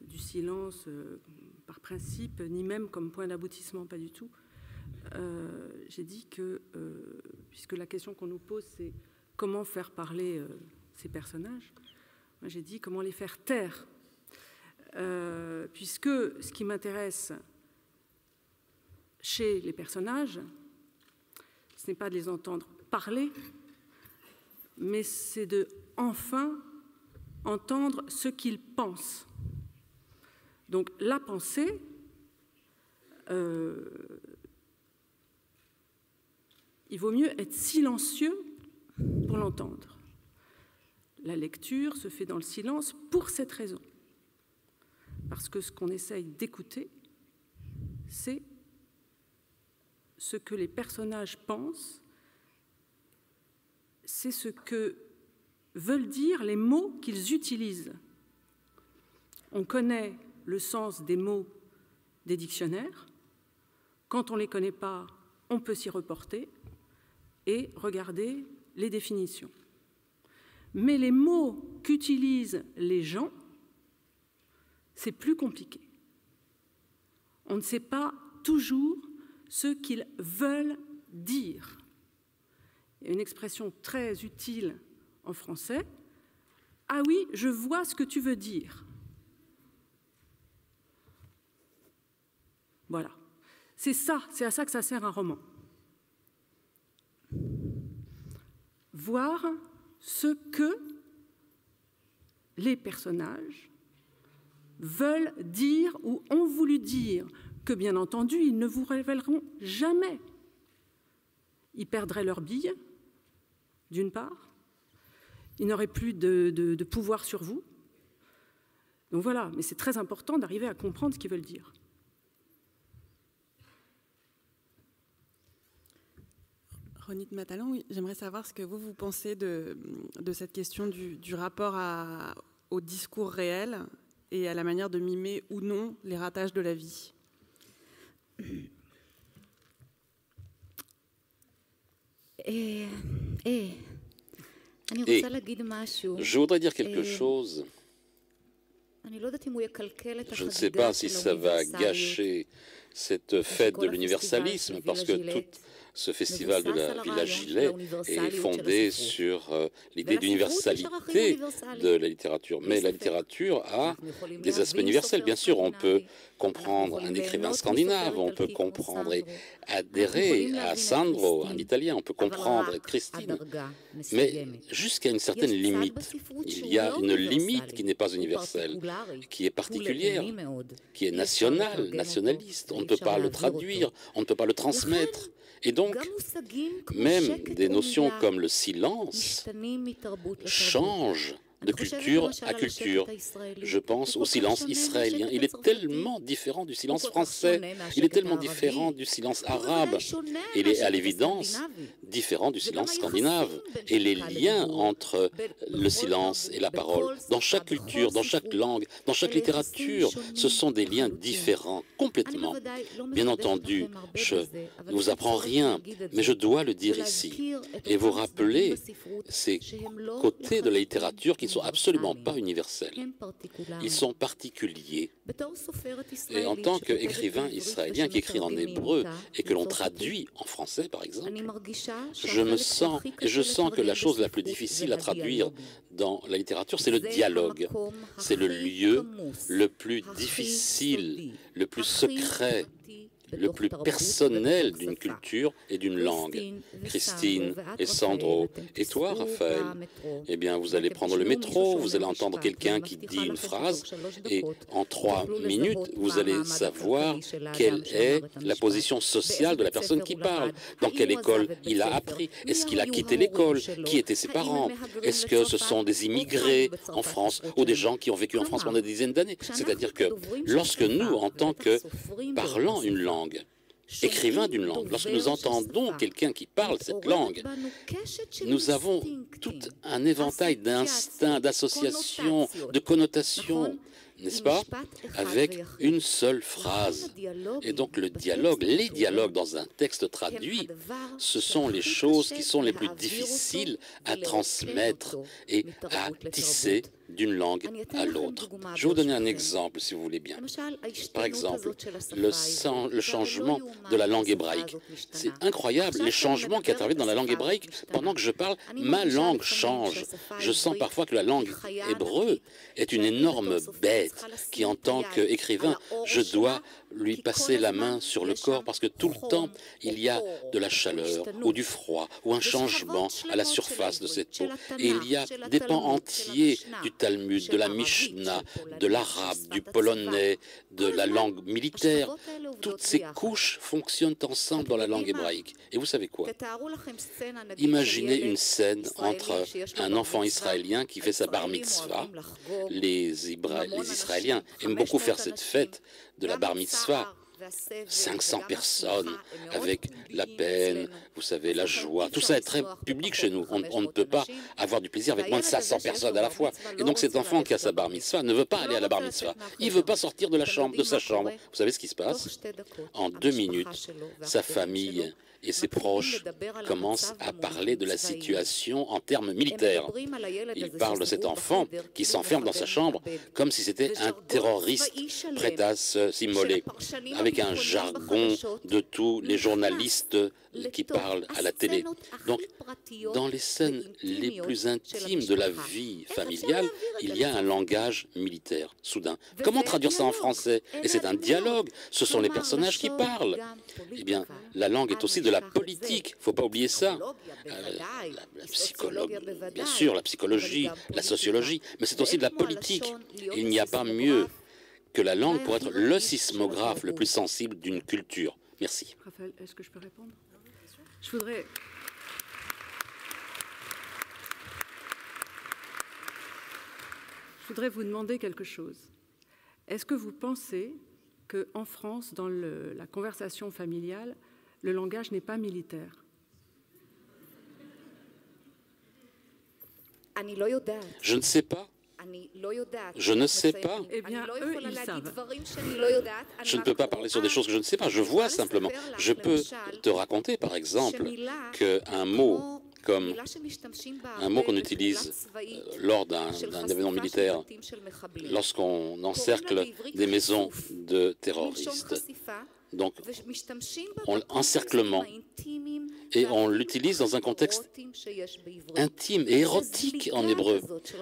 du silence euh, par principe, ni même comme point d'aboutissement, pas du tout. J'ai dit que, puisque la question qu'on nous pose, c'est comment faire parler ces personnages, j'ai dit comment les faire taire, puisque ce qui m'intéresse chez les personnages, ce n'est pas de les entendre parler, mais c'est de enfin entendre ce qu'ils pensent. Donc la pensée, euh, il vaut mieux être silencieux pour l'entendre. La lecture se fait dans le silence pour cette raison. Parce que ce qu'on essaye d'écouter, c'est ce que les personnages pensent c'est ce que veulent dire les mots qu'ils utilisent. On connaît le sens des mots des dictionnaires. Quand on ne les connaît pas, on peut s'y reporter et regarder les définitions. Mais les mots qu'utilisent les gens, c'est plus compliqué. On ne sait pas toujours ce qu'ils veulent dire. Une expression très utile en français. Ah oui, je vois ce que tu veux dire. Voilà. C'est ça, c'est à ça que ça sert un roman. Voir ce que les personnages veulent dire ou ont voulu dire, que bien entendu ils ne vous révéleront jamais. Ils perdraient leur bille, d'une part, ils n'auraient plus de, pouvoir sur vous. Donc voilà, mais c'est très important d'arriver à comprendre ce qu'ils veulent dire.
Ronit Matalon, j'aimerais savoir ce que vous, vous pensez de, cette question du, rapport au discours réel et à la manière de mimer ou non les ratages de la vie.
Et, et, je voudrais dire quelque chose. Je ne sais pas si ça va gâcher cette fête de l'universalisme, parce que toute ce festival de la Villa Gilet est fondé sur euh, l'idée d'universalité de la littérature. Mais la littérature a des aspects universels. Bien sûr, on peut comprendre un écrivain scandinave, on peut comprendre et adhérer à Sandro, un italien, on peut comprendre Christine, mais jusqu'à une certaine limite. Il y a une limite qui n'est pas universelle, qui est particulière, qui est nationale, nationaliste. On ne peut pas le traduire, on ne peut pas le transmettre. Et donc, même des notions comme le silence changent de culture à culture. Je pense au silence israélien. Il est tellement différent du silence français, il est tellement différent du silence arabe, il est à l'évidence différent du silence scandinave. Et les liens entre le silence et la parole, dans chaque culture, dans chaque langue, dans chaque littérature, ce sont des liens différents, complètement. Bien entendu, je ne vous apprends rien, mais je dois le dire ici. et vous rappeler ces côtés de la littérature qui ne sont absolument pas universels. Ils sont particuliers. Et en tant qu'écrivain israélien qui écrit en hébreu et que l'on traduit en français, par exemple, je me sens, et je sens que la chose la plus difficile à traduire dans la littérature, c'est le dialogue. C'est le lieu le plus difficile, le plus secret le plus personnel d'une culture et d'une langue. Christine et Sandro. Et toi, Raphaël? Eh bien, vous allez prendre le métro, vous allez entendre quelqu'un qui dit une phrase, et en trois minutes, vous allez savoir quelle est la position sociale de la personne qui parle, dans quelle école il a appris, est-ce qu'il a quitté l'école, qui étaient ses parents, est-ce que ce sont des immigrés en France ou des gens qui ont vécu en France pendant des dizaines d'années? C'est-à-dire que lorsque nous, en tant que parlant une langue, écrivain d'une langue, lorsque nous entendons quelqu'un qui parle cette langue, nous avons tout un éventail d'instincts, d'associations, de connotations n'est-ce pas, avec une seule phrase. Et donc le dialogue, les dialogues dans un texte traduit, ce sont les choses qui sont les plus difficiles à transmettre et à tisser d'une langue à l'autre. Je vais vous donner un exemple, si vous voulez bien. Par exemple, le, le changement de la langue hébraïque. C'est incroyable, les changements qui interviennent dans la langue hébraïque. Pendant que je parle, ma langue change. Je sens parfois que la langue hébreu est une énorme bête qui, en tant qu'écrivain, je dois lui passer la main sur le corps parce que tout le temps, il y a de la chaleur ou du froid ou un changement à la surface de cette peau. Et il y a des pans entiers du Talmud, de la Mishnah, de l'arabe, du polonais, de la langue militaire. Toutes ces couches fonctionnent ensemble dans la langue hébraïque. Et vous savez quoi? Imaginez une scène entre un enfant israélien qui fait sa bar mitzvah. Les, les Israéliens aiment beaucoup faire cette fête de la bar mitzvah 500 personnes avec la peine, vous savez, la joie. Tout ça est très public chez nous. On, ne peut pas avoir du plaisir avec moins de 500 personnes à la fois. Et donc cet enfant qui a sa bar mitzvah ne veut pas aller à la bar mitzvah. Il ne veut pas sortir de la chambre, de sa chambre. Vous savez ce qui se passe? En deux minutes, sa famille et ses proches commencent à parler de la situation en termes militaires. Ils parlent de cet enfant qui s'enferme dans sa chambre comme si c'était un terroriste prêt à s'immoler, avec un jargon de tous les journalistes qui parlent à la télé. Donc, dans les scènes les plus intimes de la vie familiale, il y a un langage militaire, soudain. Comment traduire ça en français? Et c'est un dialogue, ce sont les personnages qui parlent. Eh bien, la langue est aussi de la politique, il ne faut pas oublier ça. Euh, la, psychologue, bien sûr, la psychologie, la sociologie, mais c'est aussi de la politique. Il n'y a pas mieux que la langue pour être le sismographe le plus sensible d'une culture. Merci.
Raphaël, est-ce que je peux répondre? Je voudrais... Je voudrais vous demander quelque chose. Est-ce que vous pensez qu'en France, dans la conversation familiale, le langage n'est pas militaire.
Je ne sais pas. Je ne sais pas.
Eh bien, eux, ils savent.
Je ne peux pas parler sur des choses que je ne sais pas. Je vois simplement. Je peux te raconter, par exemple, qu'un mot comme un mot qu'on utilise euh, lors d'un événement militaire, lorsqu'on encercle des maisons de terroristes. Donc, encerclement. Et on l'utilise dans un contexte intime et érotique en hébreu.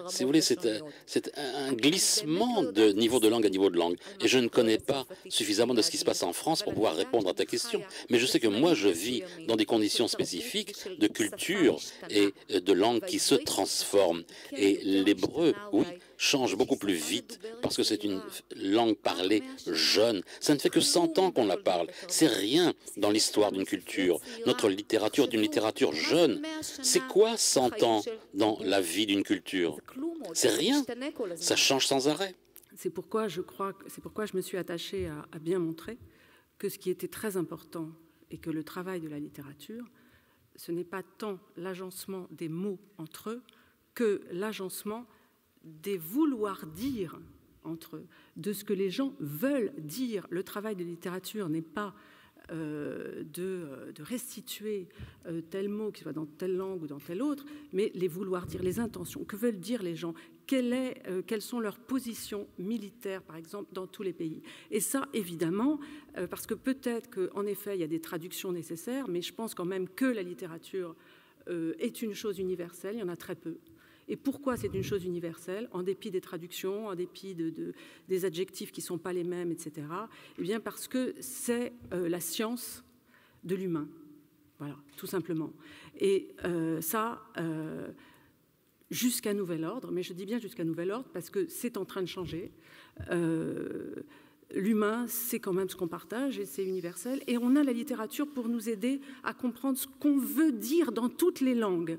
Si vous voulez, c'est un glissement de niveau de langue à niveau de langue. Et je ne connais pas suffisamment de ce qui se passe en France pour pouvoir répondre à ta question. Mais je sais que moi, je vis dans des conditions spécifiques de culture et de langue qui se transforment. Et l'hébreu, oui, change beaucoup plus vite parce que c'est une langue parlée jeune. Ça ne fait que 100 ans qu'on la parle. C'est rien dans l'histoire d'une culture. Notre littérature est une littérature jeune. C'est quoi 100 ans dans la vie d'une culture? C'est rien. Ça change sans arrêt.
C'est pourquoi je crois, c'est pourquoi je me suis attachée à, à bien montrer que ce qui était très important et que le travail de la littérature, ce n'est pas tant l'agencement des mots entre eux que l'agencement des vouloir dire entre eux, de ce que les gens veulent dire. Le travail de littérature n'est pas euh, euh, de, restituer euh, tel mot qui soit dans telle langue ou dans telle autre, mais les vouloir dire, les intentions. Que veulent dire les gens? Quelles sont leurs positions militaires, par exemple, dans tous les pays? Et ça, évidemment, parce que peut-être qu'en effet, il y a des traductions nécessaires, mais je pense quand même que la littérature est une chose universelle, il y en a très peu. Et pourquoi c'est une chose universelle, en dépit des traductions, en dépit de, des adjectifs qui ne sont pas les mêmes, etc. Eh bien parce que c'est euh, la science de l'humain. Voilà, tout simplement. Et euh, ça, euh, jusqu'à nouvel ordre, mais je dis bien jusqu'à nouvel ordre parce que c'est en train de changer. L'humain, c'est quand même ce qu'on partage et c'est universel. Et on a la littérature pour nous aider à comprendre ce qu'on veut dire dans toutes les langues.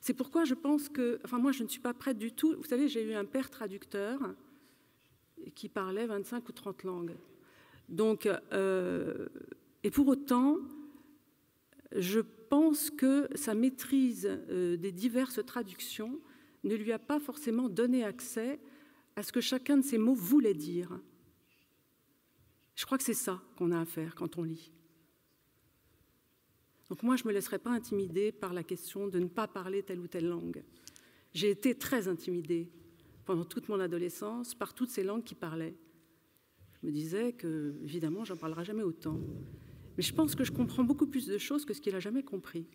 C'est pourquoi je pense que, enfin moi je ne suis pas prête du tout. Vous savez, j'ai eu un père traducteur qui parlait 25 ou 30 langues. Donc, euh, et pour autant, je pense que sa maîtrise euh, des diverses traductions ne lui a pas forcément donné accès à ce que chacun de ces mots voulait dire. Je crois que c'est ça qu'on a à faire quand on lit. Donc moi, je ne me laisserai pas intimider par la question de ne pas parler telle ou telle langue. J'ai été très intimidée pendant toute mon adolescence par toutes ces langues qui parlaient. Je me disais que, évidemment, j'en parlerai jamais autant. Mais je pense que je comprends beaucoup plus de choses que ce qu'il a jamais compris.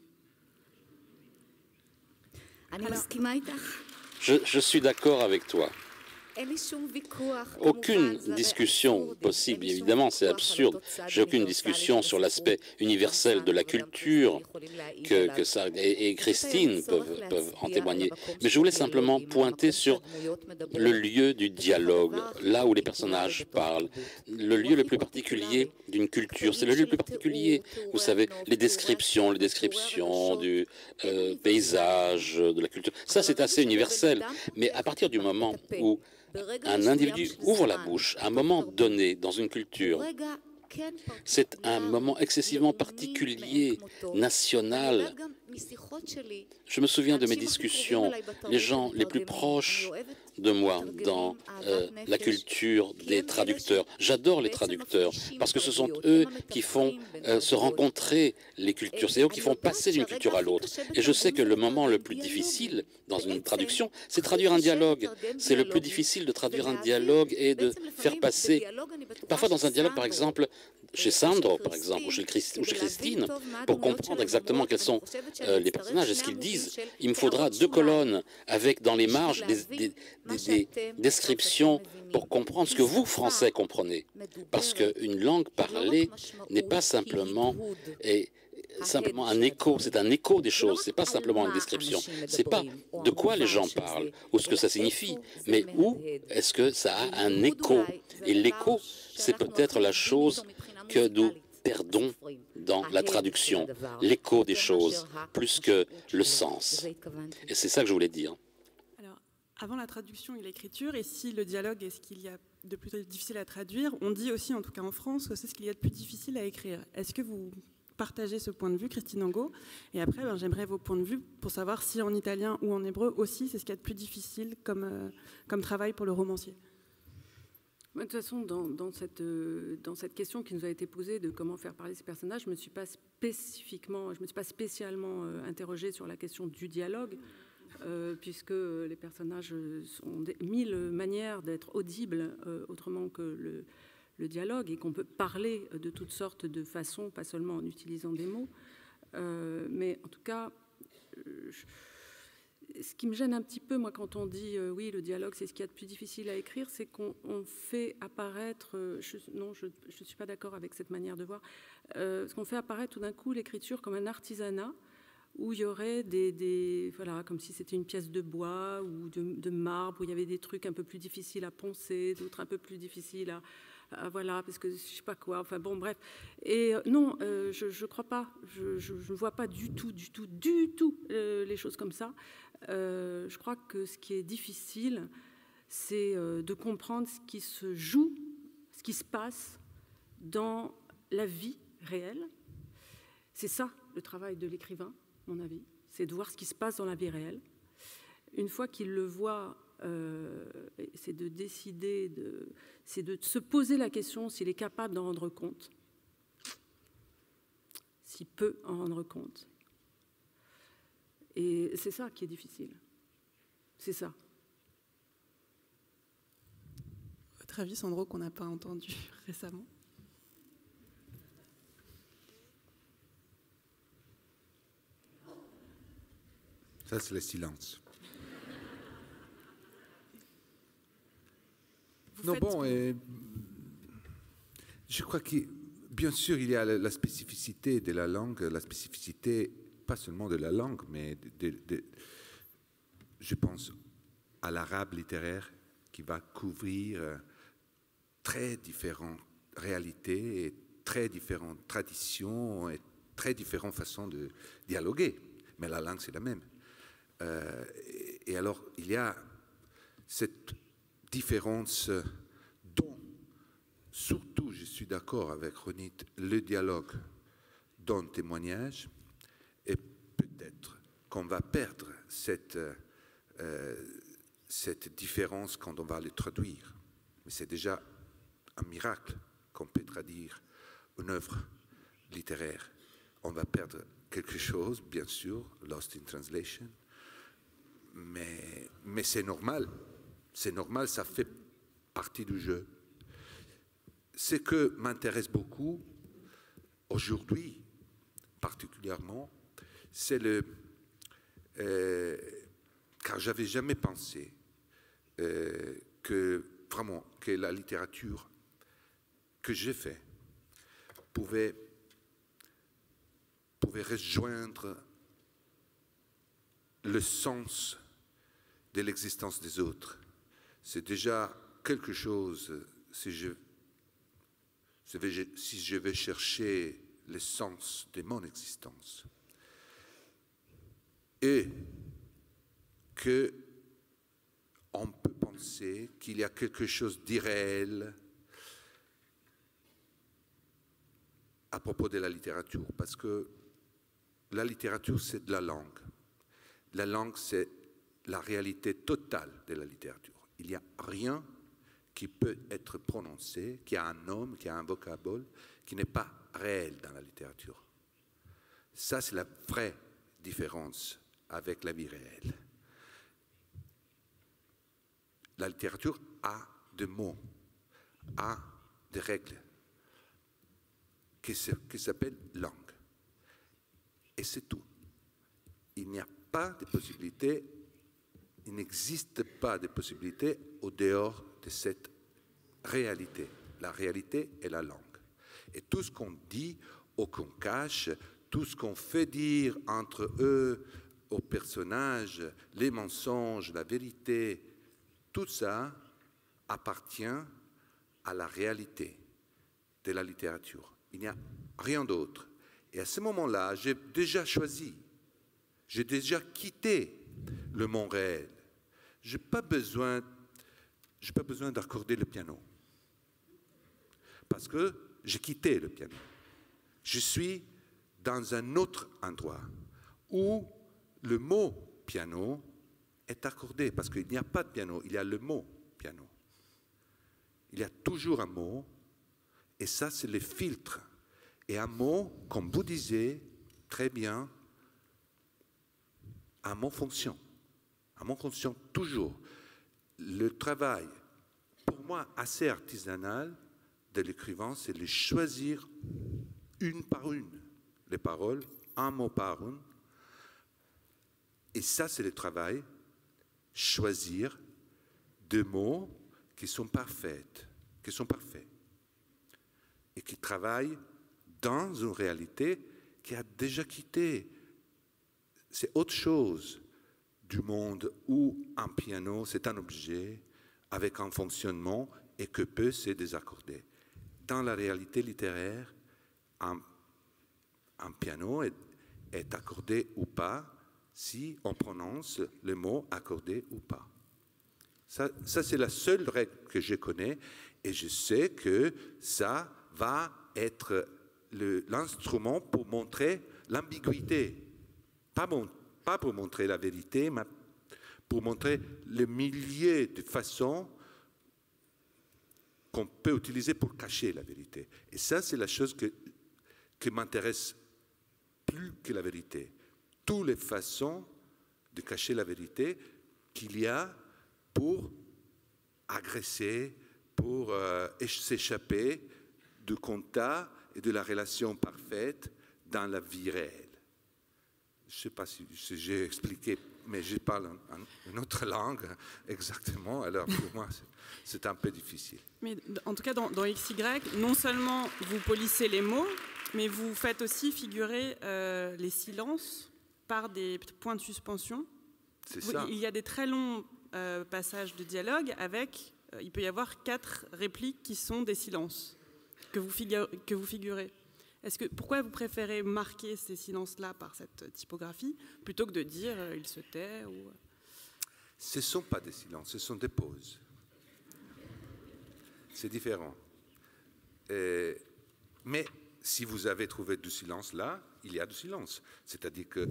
je suis d'accord avec toi. Aucune discussion possible, évidemment, c'est absurde. J'ai aucune discussion sur l'aspect universel de la culture que, que ça et, Christine peuvent, peuvent, en témoigner. Mais je voulais simplement pointer sur le lieu du dialogue, là où les personnages parlent, le lieu le plus particulier d'une culture. C'est le lieu le plus particulier. Vous savez, les descriptions, les descriptions du euh, paysage, de la culture. Ça, c'est assez universel. Mais à partir du moment où un individu ouvre la bouche à un moment donné dans une culture C'est un moment excessivement particulier, national. Je me souviens de mes discussions, les gens les plus proches de moi dans euh, la culture des traducteurs. J'adore les traducteurs parce que ce sont eux qui font euh, se rencontrer les cultures, c'est eux qui font passer d'une culture à l'autre. Et je sais que le moment le plus difficile dans une traduction, c'est traduire un dialogue. C'est le plus difficile de traduire un dialogue et de faire passer. Parfois dans un dialogue, par exemple, chez Sandro, par exemple, ou chez, Christine, pour comprendre exactement quels sont euh, les personnages et ce qu'ils disent. Il me faudra deux colonnes avec dans les marges des, descriptions pour comprendre ce que vous, Français, comprenez. Parce qu'une langue parlée n'est pas simplement... Simplement un écho, c'est un écho des choses, c'est pas simplement une description. C'est pas de quoi les gens parlent ou ce que ça signifie, mais où est-ce que ça a un écho. Et l'écho, c'est peut-être la chose que nous perdons dans la traduction, l'écho des choses, plus que le sens. Et c'est ça que je voulais dire.
Alors, avant la traduction et l'écriture, et si le dialogue est ce qu'il y a de plus difficile à traduire, on dit aussi, en tout cas en France, que c'est ce qu'il y a de plus difficile à écrire. Est-ce que vous partagez ce point de vue, Christine Angot? Et après, ben, j'aimerais vos points de vue pour savoir si en italien ou en hébreu aussi, c'est ce qu'il y a de plus difficile comme, euh, comme travail pour le romancier.
De toute façon, dans, cette, euh, dans, cette, question qui nous a été posée de comment faire parler ces personnages, je ne me suis pas spécifiquement, je me suis pas spécialement euh, interrogée sur la question du dialogue, euh, puisque les personnages ont mille manières d'être audibles autrement que le, le, dialogue et qu'on peut parler de toutes sortes de façons, pas seulement en utilisant des mots. mais en tout cas, je, ce qui me gêne un petit peu, moi, quand on dit euh, oui, le dialogue, c'est ce qu'il y a de plus difficile à écrire, c'est qu'on fait apparaître, euh, non, je ne suis pas d'accord avec cette manière de voir, euh, qu'on fait apparaître tout d'un coup l'écriture comme un artisanat où il y aurait des, voilà, comme si c'était une pièce de bois ou de, marbre, où il y avait des trucs un peu plus difficiles à poncer, d'autres un peu plus difficiles à, voilà, parce que je sais pas quoi, enfin bon, bref. Et non, je ne crois pas, je ne vois pas du tout, du tout, du tout les choses comme ça. Euh, je crois que ce qui est difficile, c'est euh, de comprendre ce qui se joue, ce qui se passe dans la vie réelle. C'est ça le travail de l'écrivain, mon avis, c'est de voir ce qui se passe dans la vie réelle. Une fois qu'il le voit, euh, c'est de décider, c'est de se poser la question s'il est capable d'en rendre compte, s'il peut en rendre compte. Et c'est ça qui est difficile. C'est ça.
Votre avis, Sandro, qu'on n'a pas entendu récemment?
Ça, c'est le silence. Non, bon, et je crois que, bien sûr, il y a la spécificité de la langue, la spécificité pas seulement de la langue, mais je pense à l'arabe littéraire qui va couvrir euh, très différentes réalités, et très différentes traditions et très différentes façons de dialoguer. Mais la langue, c'est la même. Euh, et, alors, il y a cette différence dont, surtout, je suis d'accord avec Ronit, le dialogue donne témoignage, qu'on va perdre cette, euh, cette différence quand on va le traduire. Mais c'est déjà un miracle qu'on peut traduire une œuvre littéraire. On va perdre quelque chose, bien sûr, lost in translation, mais, mais c'est normal. C'est normal, ça fait partie du jeu. Ce que m'intéresse beaucoup aujourd'hui, particulièrement, c'est le, euh, car j'avais jamais pensé euh, que vraiment que la littérature que j'ai fait pouvait, pouvait rejoindre le sens de l'existence des autres. C'est déjà quelque chose, si je, si vais chercher le sens de mon existence et que on peut penser qu'il y a quelque chose d'irréel à propos de la littérature, parce que la littérature, c'est de la langue. La langue, c'est la réalité totale de la littérature. Il n'y a rien qui peut être prononcé, qui a un nom, qui a un vocabule, qui n'est pas réel dans la littérature. Ça, c'est la vraie différence avec la vie réelle. La littérature a des mots, a des règles qui s'appellent langue. Et c'est tout. Il n'y a pas de possibilité, il n'existe pas de possibilité au dehors de cette réalité. La réalité est la langue. Et tout ce qu'on dit ou qu'on cache, tout ce qu'on fait dire entre eux, aux personnages, les mensonges, la vérité, tout ça appartient à la réalité de la littérature. Il n'y a rien d'autre. Et à ce moment-là, j'ai déjà choisi, j'ai déjà quitté le monde réel. Je n'ai pas besoin, pas besoin d'accorder le piano. Parce que j'ai quitté le piano. Je suis dans un autre endroit où le mot piano est accordé, parce qu'il n'y a pas de piano, il y a le mot piano. Il y a toujours un mot, et ça, c'est le filtre. Et un mot, comme vous disiez très bien, un mot fonctionne. Un mot fonctionne toujours. Le travail, pour moi, assez artisanal de l'écrivain, c'est de choisir une par une les paroles, un mot par une, et ça, c'est le travail, choisir deux mots qui sont parfaits, qui sont parfaits, et qui travaillent dans une réalité qui a déjà quitté. C'est autre chose du monde où un piano, c'est un objet avec un fonctionnement et que peut se désaccorder. Dans la réalité littéraire, un, piano est, accordé ou pas si on prononce le mot accordé ou pas. Ça, c'est la seule règle que je connais et je sais que ça va être l'instrument pour montrer l'ambiguïté. Pas, pas pour montrer la vérité, mais pour montrer le milliers de façons qu'on peut utiliser pour cacher la vérité. Et ça, c'est la chose que, qui m'intéresse plus que la vérité toutes les façons de cacher la vérité qu'il y a pour agresser, pour euh, s'échapper du contact et de la relation parfaite dans la vie réelle. Je ne sais pas si, j'ai expliqué, mais je parle une autre langue exactement, alors pour moi c'est un peu difficile.
Mais en tout cas, dans, dans, XY, non seulement vous polissez les mots, mais vous faites aussi figurer euh, les silences par des points de suspension.
Ça.
Il y a des très longs euh, passages de dialogue avec, euh, il peut y avoir quatre répliques qui sont des silences que vous, que vous figurez. Est-ce que, pourquoi vous préférez marquer ces silences-là par cette typographie plutôt que de dire euh, il se tait ou...
Ce ne sont pas des silences, ce sont des pauses. C'est différent. mais si vous avez trouvé du silence là, il y a du silence. C'est-à-dire que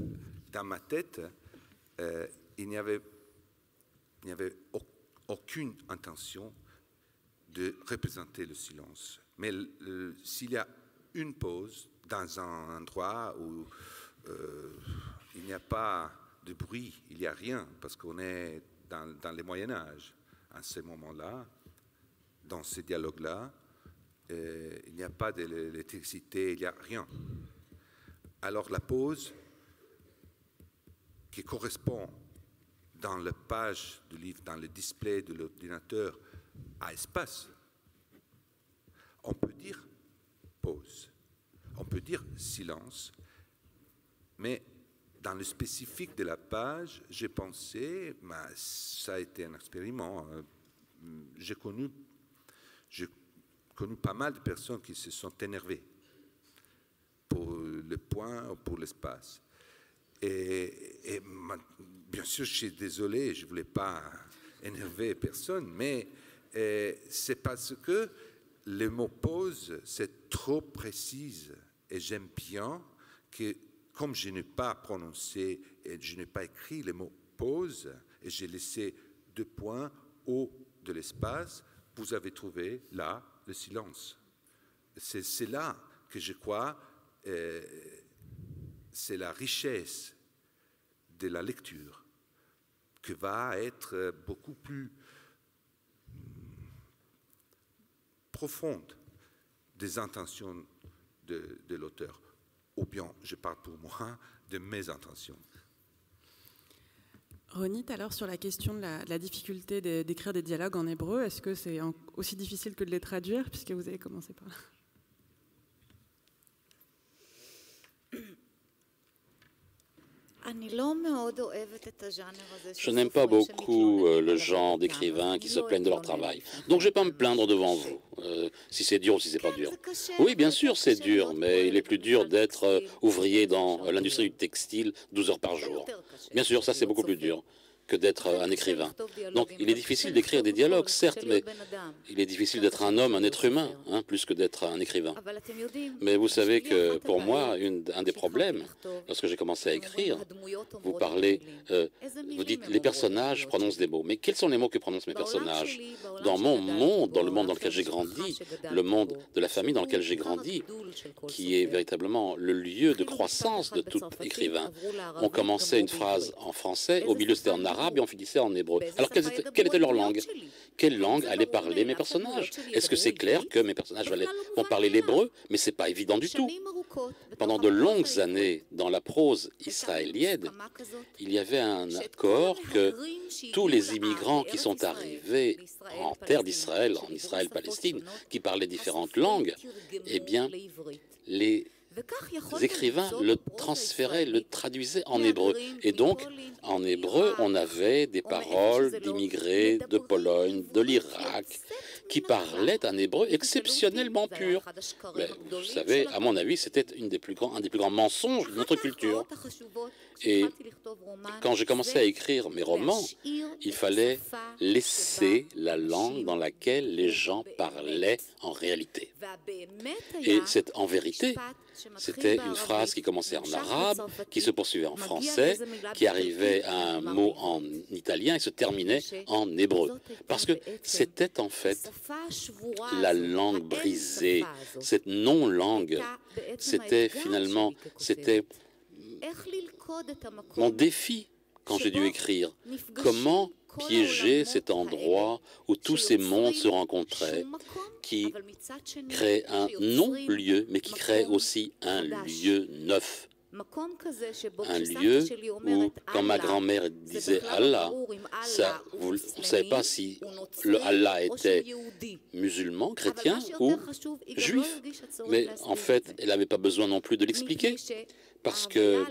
dans ma tête, euh, il n'y avait, il avait aucune intention de représenter le silence. Mais s'il y a une pause dans un endroit où euh, il n'y a pas de bruit, il n'y a rien, parce qu'on est dans, dans le Moyen Âge, à ce moment-là, dans ces dialogues-là, euh, il n'y a pas d'électricité, il n'y a rien. Alors la pause, qui correspond dans la page du livre, dans le display de l'ordinateur, à espace, on peut dire pause, on peut dire silence, mais dans le spécifique de la page, j'ai pensé, mais ça a été un expériment. Hein. J'ai connu, j'ai connu pas mal de personnes qui se sont énervées pour le point ou pour l'espace. Et, bien sûr, je suis désolé, je ne voulais pas énerver personne, mais c'est parce que le mot pause, c'est trop précise Et j'aime bien que, comme je n'ai pas prononcé et je n'ai pas écrit le mot pause, et j'ai laissé deux points haut de l'espace, vous avez trouvé là le silence. C'est là que je crois, euh, c'est la richesse de la lecture que va être beaucoup plus profonde des intentions de, de l'auteur. Ou bien, je parle pour moi de mes intentions.
Ronit, alors sur la question de la, difficulté d'écrire des dialogues en hébreu, est-ce que c'est aussi difficile que de les traduire, puisque vous avez commencé par là?
Je n'aime pas beaucoup euh, le genre d'écrivains qui se plaignent de leur travail. Donc je ne vais pas me plaindre devant vous, euh, si c'est dur ou si c'est pas dur. Oui, bien sûr, c'est dur, mais il est plus dur d'être euh, ouvrier dans l'industrie du textile 12 heures par jour. Bien sûr, ça c'est beaucoup plus dur que d'être un écrivain. Donc il est difficile d'écrire des dialogues, certes, mais il est difficile d'être un homme, un être humain, hein, plus que d'être un écrivain. Mais vous savez que pour moi, un des problèmes, lorsque j'ai commencé à écrire, vous parlez, euh, vous dites les personnages prononcent des mots. Mais quels sont les mots que prononcent mes personnages? Dans mon monde, dans le monde dans lequel j'ai grandi, le monde de la famille dans lequel j'ai grandi, qui est véritablement le lieu de croissance de tout écrivain, on commençait une phrase en français, au milieu c'était en et on finissait en hébreu. Alors quelle était, leur langue? Quelle langue allaient parler mes personnages? Est-ce que c'est clair que mes personnages vont parler l'hébreu? Mais c'est pas évident du tout. Pendant de longues années, dans la prose israélienne, il y avait un accord que tous les immigrants qui sont arrivés en terre d'Israël, en Israël-Palestine, qui parlaient différentes langues, eh bien, les écrivains le transféraient, le traduisaient en hébreu. Et donc, en hébreu, on avait des paroles d'immigrés de Pologne, de l'Irak, qui parlaient un hébreu exceptionnellement pur. Mais vous savez, à mon avis, c'était un des plus grands mensonges de notre culture. Et quand j'ai commencé à écrire mes romans, il fallait laisser la langue dans laquelle les gens parlaient en réalité. Et c'est en vérité, c'était une phrase qui commençait en arabe, qui se poursuivait en français, qui arrivait à un mot en italien et se terminait en hébreu. Parce que c'était en fait la langue brisée, cette non-langue. C'était finalement, c'était mon défi quand j'ai dû écrire. Comment piéger cet endroit où tous ces mondes se rencontraient, qui crée un non-lieu, mais qui crée aussi un lieu neuf. Un lieu où, quand ma grand-mère disait Allah, ça, ne savait pas si le Allah était musulman, chrétien ou juif. Mais en fait, elle n'avait pas besoin non plus de l'expliquer parce que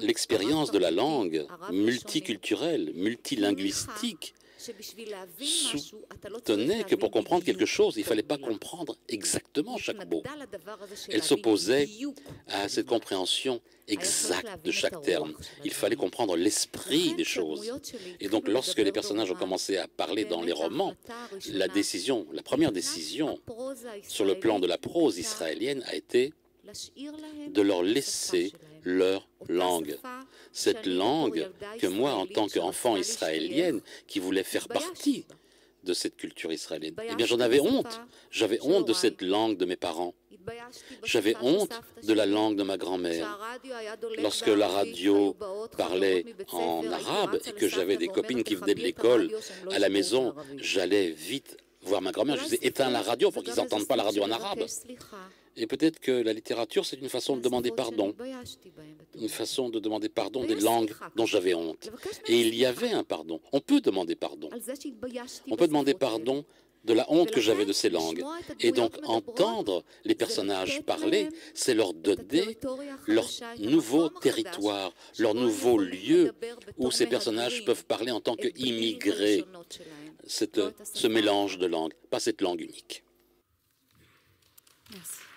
l'expérience de la langue multiculturelle, multilinguistique, soutenait que pour comprendre quelque chose, il ne fallait pas comprendre exactement chaque mot. Elle s'opposait à cette compréhension exacte de chaque terme. Il fallait comprendre l'esprit des choses. Et donc, lorsque les personnages ont commencé à parler dans les romans, la décision, la première décision sur le plan de la prose israélienne a été de leur laisser leur langue. Cette langue que moi, en tant qu'enfant israélienne, qui voulait faire partie de cette culture israélienne, eh bien j'en avais honte. J'avais honte de cette langue de mes parents. J'avais honte de la langue de ma grand-mère. Lorsque la radio parlait en arabe et que j'avais des copines qui venaient de l'école à la maison, j'allais vite voir ma grand-mère. Je disais éteins la radio pour qu'ils n'entendent pas la radio en arabe. Et peut-être que la littérature, c'est une façon de demander pardon, une façon de demander pardon des langues dont j'avais honte. Et il y avait un pardon. On peut demander pardon. On peut demander pardon de la honte que j'avais de ces langues. Et donc entendre les personnages parler, c'est leur donner leur nouveau territoire, leur nouveau lieu où ces personnages peuvent parler en tant qu'immigrés. Ce mélange de langues, pas cette langue unique. Merci.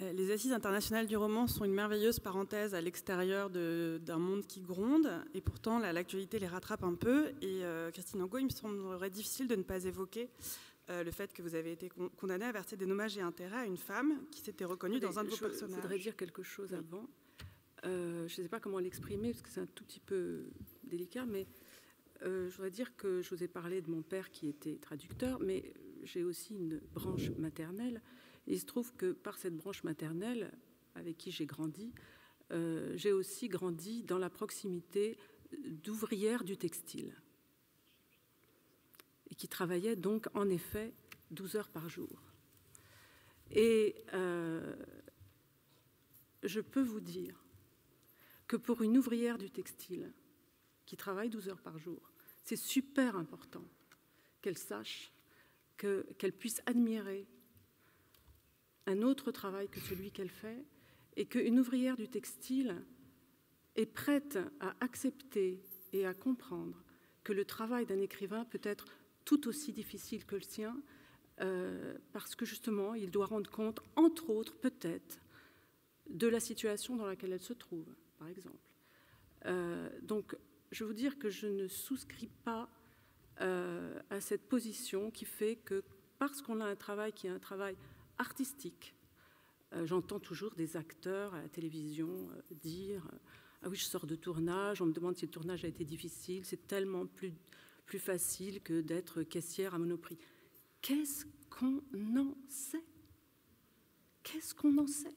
Les Assises internationales du roman sont une merveilleuse parenthèse à l'extérieur d'un monde qui gronde, et pourtant l'actualité les rattrape un peu. Et euh, Christine Angot, il me semblerait difficile de ne pas évoquer euh, le fait que vous avez été condamné à verser des dommages et intérêts à une femme qui s'était reconnue dans un de vos personnages.
Je voudrais dire quelque chose avant. Euh, je ne sais pas comment l'exprimer parce que c'est un tout petit peu délicat, mais euh, je voudrais dire que je vous ai parlé de mon père qui était traducteur, mais j'ai aussi une branche maternelle. Il se trouve que par cette branche maternelle, avec qui j'ai grandi, j'ai aussi grandi dans la proximité d'ouvrières du textile et qui travaillait donc en effet 12 heures par jour. Et euh, je peux vous dire que pour une ouvrière du textile qui travaille 12 heures par jour, c'est super important qu'elle sache, qu'elle puisse admirer un autre travail que celui qu'elle fait et qu'une ouvrière du textile est prête à accepter et à comprendre que le travail d'un écrivain peut être tout aussi difficile que le sien, euh, parce que justement, il doit rendre compte, entre autres, peut-être, de la situation dans laquelle elle se trouve, par exemple. Euh, donc, je veux dire que je ne souscris pas euh, à cette position qui fait que parce qu'on a un travail qui est un travail artistique, j'entends toujours des acteurs à la télévision dire Ah oui, je sors de tournage, on me demande si le tournage a été difficile, c'est tellement plus plus facile que d'être caissière à Monoprix. Qu'est-ce qu'on en sait? Qu'est-ce qu'on en sait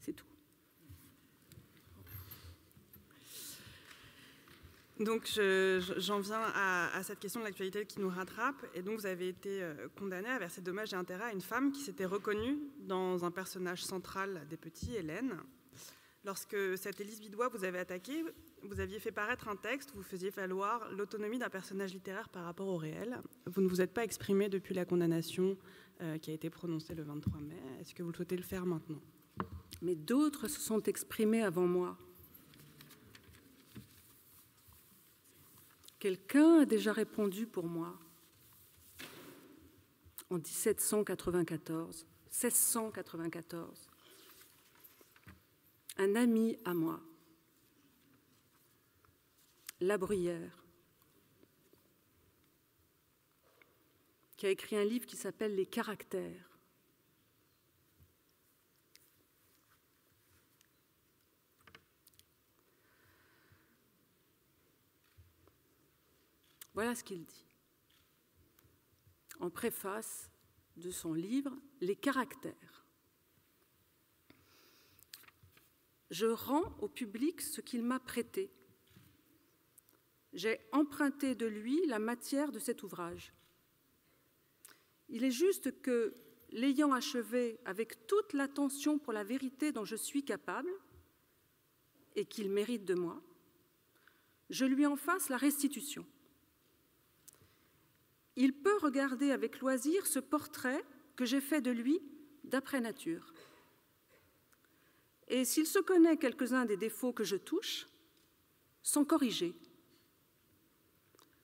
C'est tout.
Donc j'en viens à, cette question de l'actualité qui nous rattrape. Et donc vous avez été euh, condamné à verser dommages et intérêts à une femme qui s'était reconnue dans un personnage central des petits, Hélène. Lorsque cette Élise Bidois vous avait attaqué, vous aviez fait paraître un texte où vous faisiez falloir l'autonomie d'un personnage littéraire par rapport au réel. Vous ne vous êtes pas exprimé depuis la condamnation euh, qui a été prononcée le 23 mai. Est-ce que vous souhaitez le faire maintenant?
Mais d'autres se sont exprimés avant moi. Quelqu'un a déjà répondu pour moi en 1794, 1694. Un ami à moi la Bruyère, qui a écrit un livre qui s'appelle Les caractères. Voilà ce qu'il dit en préface de son livre Les caractères. Je rends au public ce qu'il m'a prêté j'ai emprunté de lui la matière de cet ouvrage. Il est juste que, l'ayant achevé avec toute l'attention pour la vérité dont je suis capable, et qu'il mérite de moi, je lui en fasse la restitution. Il peut regarder avec loisir ce portrait que j'ai fait de lui d'après nature. Et s'il se connaît quelques-uns des défauts que je touche, sans corriger,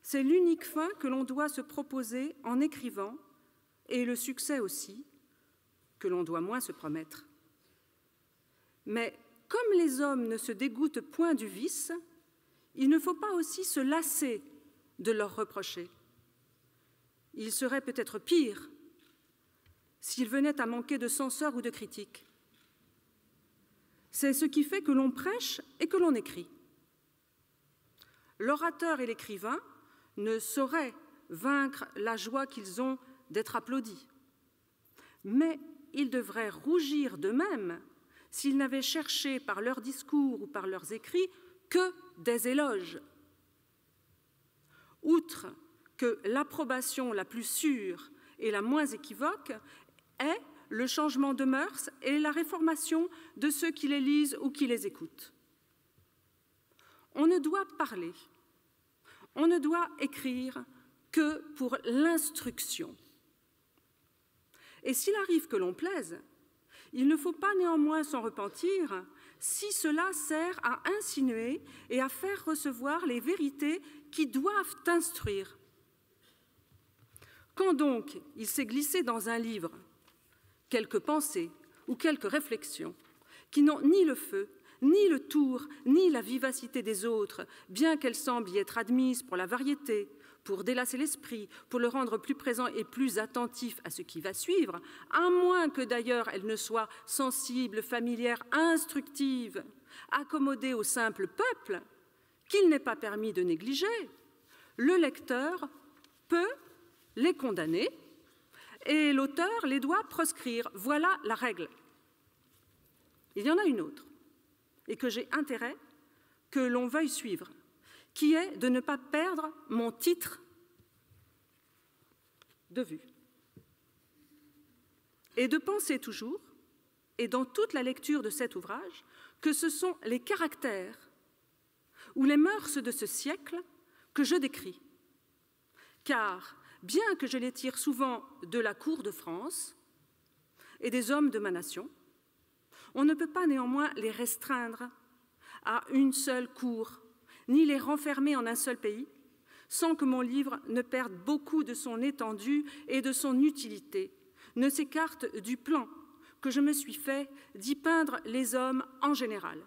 c'est l'unique fin que l'on doit se proposer en écrivant, et le succès aussi, que l'on doit moins se promettre. Mais comme les hommes ne se dégoûtent point du vice, il ne faut pas aussi se lasser de leur reprocher. Il serait peut-être pire s'ils venaient à manquer de censeurs ou de critiques. C'est ce qui fait que l'on prêche et que l'on écrit. L'orateur et l'écrivain ne sauraient vaincre la joie qu'ils ont d'être applaudis. Mais ils devraient rougir d'eux-mêmes s'ils n'avaient cherché par leurs discours ou par leurs écrits que des éloges. Outre que l'approbation la plus sûre et la moins équivoque est le changement de mœurs et la réformation de ceux qui les lisent ou qui les écoutent. On ne doit parler on ne doit écrire que pour l'instruction. Et s'il arrive que l'on plaise, il ne faut pas néanmoins s'en repentir si cela sert à insinuer et à faire recevoir les vérités qui doivent instruire. Quand donc il s'est glissé dans un livre quelques pensées ou quelques réflexions qui n'ont ni le feu ni le tour, ni la vivacité des autres, bien qu'elles semblent y être admises pour la variété, pour délasser l'esprit, pour le rendre plus présent et plus attentif à ce qui va suivre, à moins que d'ailleurs elle ne soit sensible, familière, instructive, accommodée au simple peuple, qu'il n'est pas permis de négliger, le lecteur peut les condamner et l'auteur les doit proscrire. Voilà la règle. Il y en a une autre, et que j'ai intérêt que l'on veuille suivre, qui est de ne pas perdre mon titre de vue. Et de penser toujours, et dans toute la lecture de cet ouvrage, que ce sont les caractères ou les mœurs de ce siècle que je décris. Car, bien que je les tire souvent de la cour de France et des hommes de ma nation, on ne peut pas néanmoins les restreindre à une seule cour, ni les renfermer en un seul pays, sans que mon livre ne perde beaucoup de son étendue et de son utilité, ne s'écarte du plan que je me suis fait d'y peindre les hommes en général,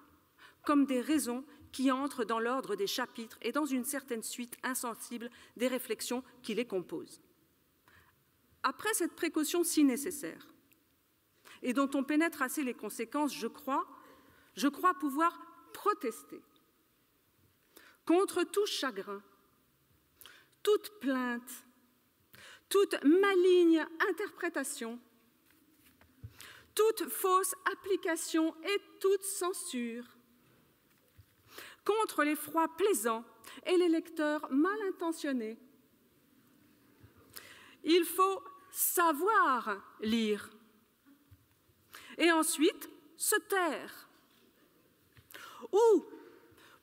comme des raisons qui entrent dans l'ordre des chapitres et dans une certaine suite insensible des réflexions qui les composent. Après cette précaution si nécessaire, et dont on pénètre assez les conséquences, je crois, je crois pouvoir protester contre tout chagrin, toute plainte, toute maligne interprétation, toute fausse application et toute censure, contre les froids plaisants et les lecteurs mal intentionnés. Il faut savoir lire et ensuite se taire ou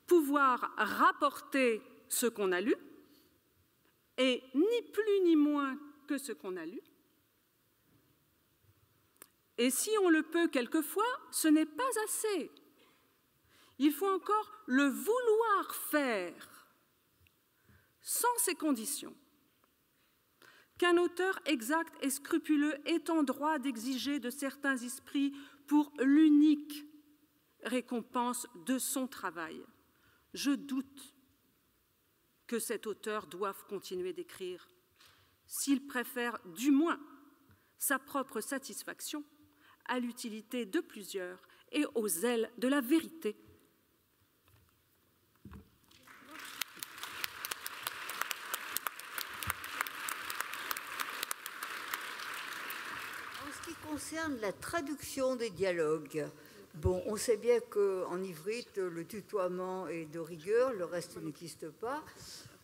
pouvoir rapporter ce qu'on a lu et ni plus ni moins que ce qu'on a lu. Et si on le peut quelquefois, ce n'est pas assez. Il faut encore le vouloir faire sans ces conditions qu'un auteur exact et scrupuleux est en droit d'exiger de certains esprits pour l'unique récompense de son travail. Je doute que cet auteur doive continuer d'écrire, s'il préfère du moins sa propre satisfaction à l'utilité de plusieurs et aux ailes de la vérité.
Concerne la traduction des dialogues, bon, on sait bien qu'en ivrite, le tutoiement est de rigueur, le reste n'existe pas.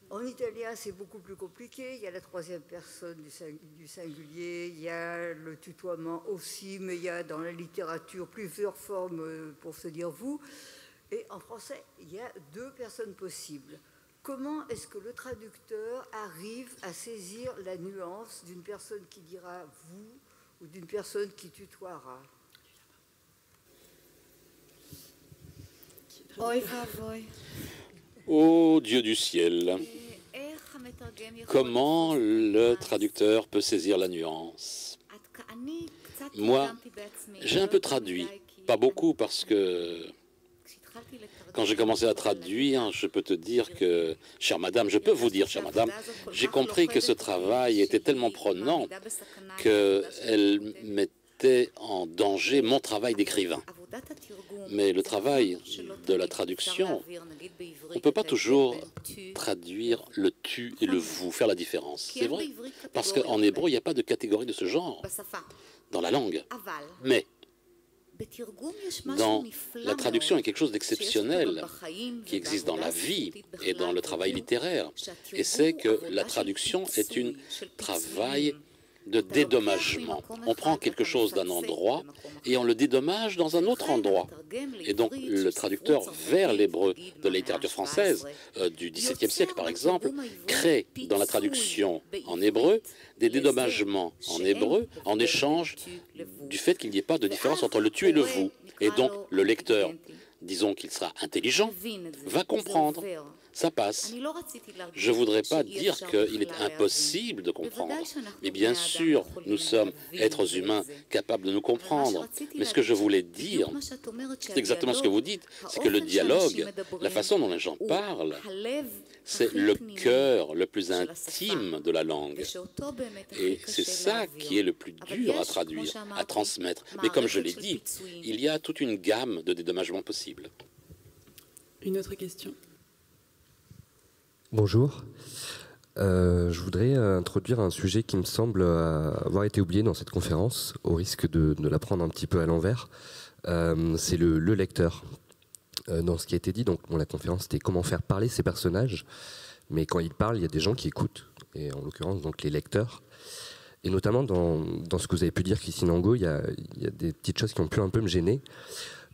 En italien, c'est beaucoup plus compliqué. Il y a la troisième personne du singulier, il y a le tutoiement aussi, mais il y a dans la littérature plusieurs formes euh, pour se dire vous. Et en français, il y a deux personnes possibles. Comment est-ce que le traducteur arrive à saisir la nuance d'une personne qui dira vous ou d'une personne qui tutoiera.
Ô Dieu du ciel, comment le traducteur peut saisir la nuance? Moi, j'ai un peu traduit, pas beaucoup parce que quand j'ai commencé à traduire, je peux te dire que, chère madame, je peux vous dire, chère madame, j'ai compris que ce travail était tellement prenant qu'elle mettait en danger mon travail d'écrivain. Mais le travail de la traduction, on ne peut pas toujours traduire le tu et le vous, faire la différence. C'est vrai. Parce qu'en hébreu, il n'y a pas de catégorie de ce genre dans la langue. Mais dans la traduction, il y a quelque chose d'exceptionnel qui existe dans la vie et dans le travail littéraire. Et c'est que la traduction est un travail de dédommagement. On prend quelque chose d'un endroit et on le dédommage dans un autre endroit. Et donc le traducteur vers l'hébreu de la littérature française euh, du XVIIe siècle, par exemple, crée dans la traduction en hébreu des dédommagements en hébreu en échange du fait qu'il n'y ait pas de différence entre le tu et le vous. Et donc le lecteur disons qu'il sera intelligent, va comprendre. Ça passe. Je ne voudrais pas dire qu'il est impossible de comprendre. Mais bien sûr, nous sommes êtres humains capables de nous comprendre. Mais ce que je voulais dire, c'est exactement ce que vous dites, c'est que le dialogue, la façon dont les gens parlent, c'est le cœur le plus intime de la langue. Et c'est ça qui est le plus dur à traduire, à transmettre. Mais comme je l'ai dit, il y a toute une gamme de dédommagements possibles.
Une autre question.
Bonjour. Euh, je voudrais introduire un sujet qui me semble avoir été oublié dans cette conférence, au risque de, la prendre un petit peu à l'envers. Euh, c'est le, lecteur. Euh, dans ce qui a été dit, donc la conférence c'était comment faire parler ces personnages, mais quand ils parlent, il y a des gens qui écoutent, et en l'occurrence donc les lecteurs. Et notamment dans, ce que vous avez pu dire, Christine Angot, il y a des petites choses qui ont pu un peu me gêner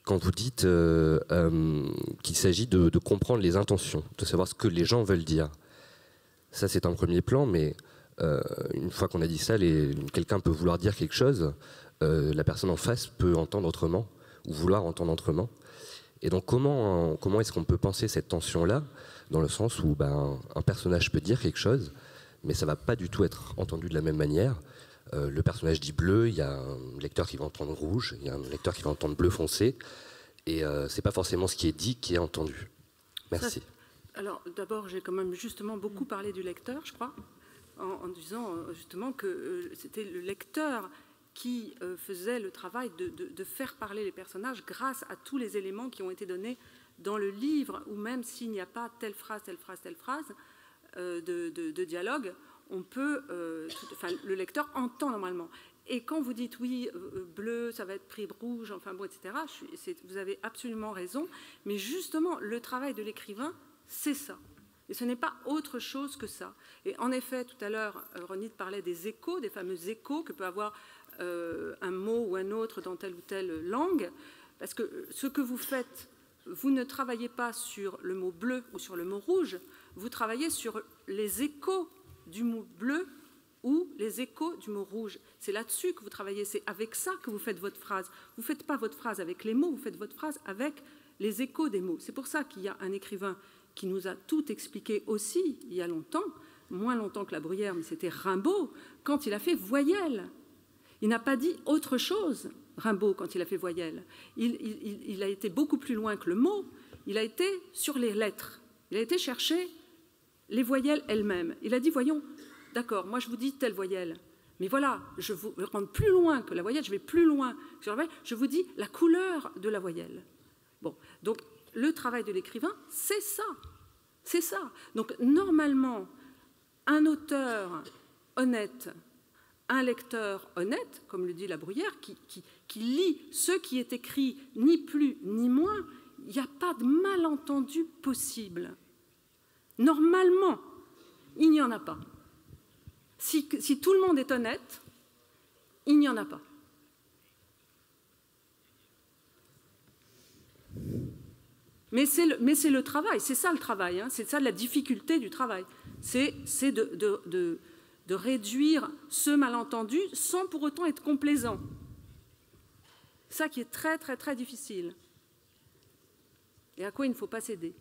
quand vous dites euh, euh, qu'il s'agit de, comprendre les intentions, de savoir ce que les gens veulent dire. Ça, c'est un premier plan, mais euh, une fois qu'on a dit ça, quelqu'un peut vouloir dire quelque chose, la personne en face peut entendre autrement, ou vouloir entendre autrement. Et donc, comment, comment est-ce qu'on peut penser cette tension-là, dans le sens où ben, un personnage peut dire quelque chose, mais ça va pas du tout être entendu de la même manière euh, le personnage dit bleu, il y a un lecteur qui va entendre rouge, il y a un lecteur qui va entendre bleu foncé, et euh, c'est pas forcément ce qui est dit qui est entendu. Merci.
alors d'abord, j'ai quand même justement beaucoup parlé du lecteur, je crois, en, disant euh, justement que c'était le lecteur qui faisait le travail de, faire parler les personnages grâce à tous les éléments qui ont été donnés dans le livre, ou même s'il n'y a pas telle phrase, telle phrase, telle phrase de dialogue, on peut, euh, enfin, le lecteur entend normalement. Et quand vous dites oui, euh, euh, bleu, ça va être pris rouge, enfin bon, etc., vous avez absolument raison. Mais justement, le travail de l'écrivain, c'est ça. Et ce n'est pas autre chose que ça. Et en effet, tout à l'heure, Ronit parlait des échos, des fameux échos que peut avoir un mot ou un autre dans telle ou telle langue. Parce que ce que vous faites, vous ne travaillez pas sur le mot bleu ou sur le mot rouge, vous travaillez sur les échos du mot bleu ou les échos du mot rouge. C'est là-dessus que vous travaillez, c'est avec ça que vous faites votre phrase. Vous ne faites pas votre phrase avec les mots, vous faites votre phrase avec les échos des mots. C'est pour ça qu'il y a un écrivain qui nous a tout expliqué aussi il y a longtemps, moins longtemps que la Bruyère, mais c'était Rimbaud, quand il a fait voyelle. Il n'a pas dit autre chose, Rimbaud, quand il a fait voyelle. Il, il a été beaucoup plus loin que le mot, il a été sur les lettres. Il a été chercher les voyelles elles-mêmes. Il a dit, voyons, d'accord, moi je vous dis telle voyelle, mais voilà, je vous rendre plus loin que la voyelle, je vais plus loin. Je vous dis la couleur de la voyelle. Bon, donc le travail de l'écrivain, c'est ça. C'est ça. Donc normalement, un auteur honnête, un lecteur honnête, comme le dit la Bruyère, qui lit ce qui est écrit, ni plus ni moins, il n'y a pas de malentendu possible. Normalement, il n'y en a pas. Si, tout le monde est honnête, il n'y en a pas. Mais c'est le, travail, c'est ça le travail, hein. c'est ça la difficulté du travail. C'est de, de, réduire ce malentendu sans pour autant être complaisant. Ça qui est très très très difficile. Et à quoi il ne faut pas céder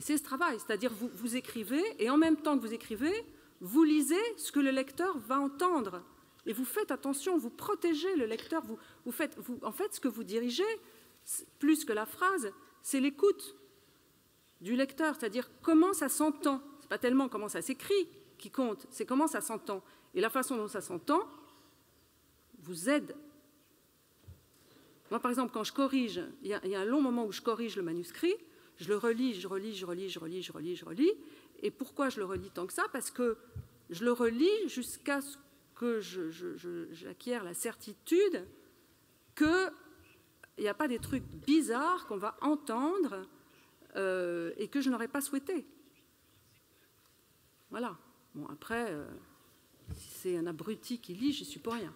c'est ce travail, c'est-à-dire vous, vous écrivez et en même temps que vous écrivez, vous lisez ce que le lecteur va entendre. Et vous faites attention, vous protégez le lecteur. Vous, faites, en fait, ce que vous dirigez, plus que la phrase, c'est l'écoute du lecteur, c'est-à-dire comment ça s'entend. Ce n'est pas tellement comment ça s'écrit qui compte, c'est comment ça s'entend. Et la façon dont ça s'entend vous aide. Moi, par exemple, quand je corrige, il y, a un long moment où je corrige le manuscrit, je le relis, je relis, je relis, je relis, je relis, je relis. Et pourquoi je le relis tant que ça? Parce que je le relis jusqu'à ce que j'acquière la certitude qu'il n'y a pas des trucs bizarres qu'on va entendre euh, et que je n'aurais pas souhaité. Voilà. Bon, après, euh, si c'est un abruti qui lit, j'y suis pour rien.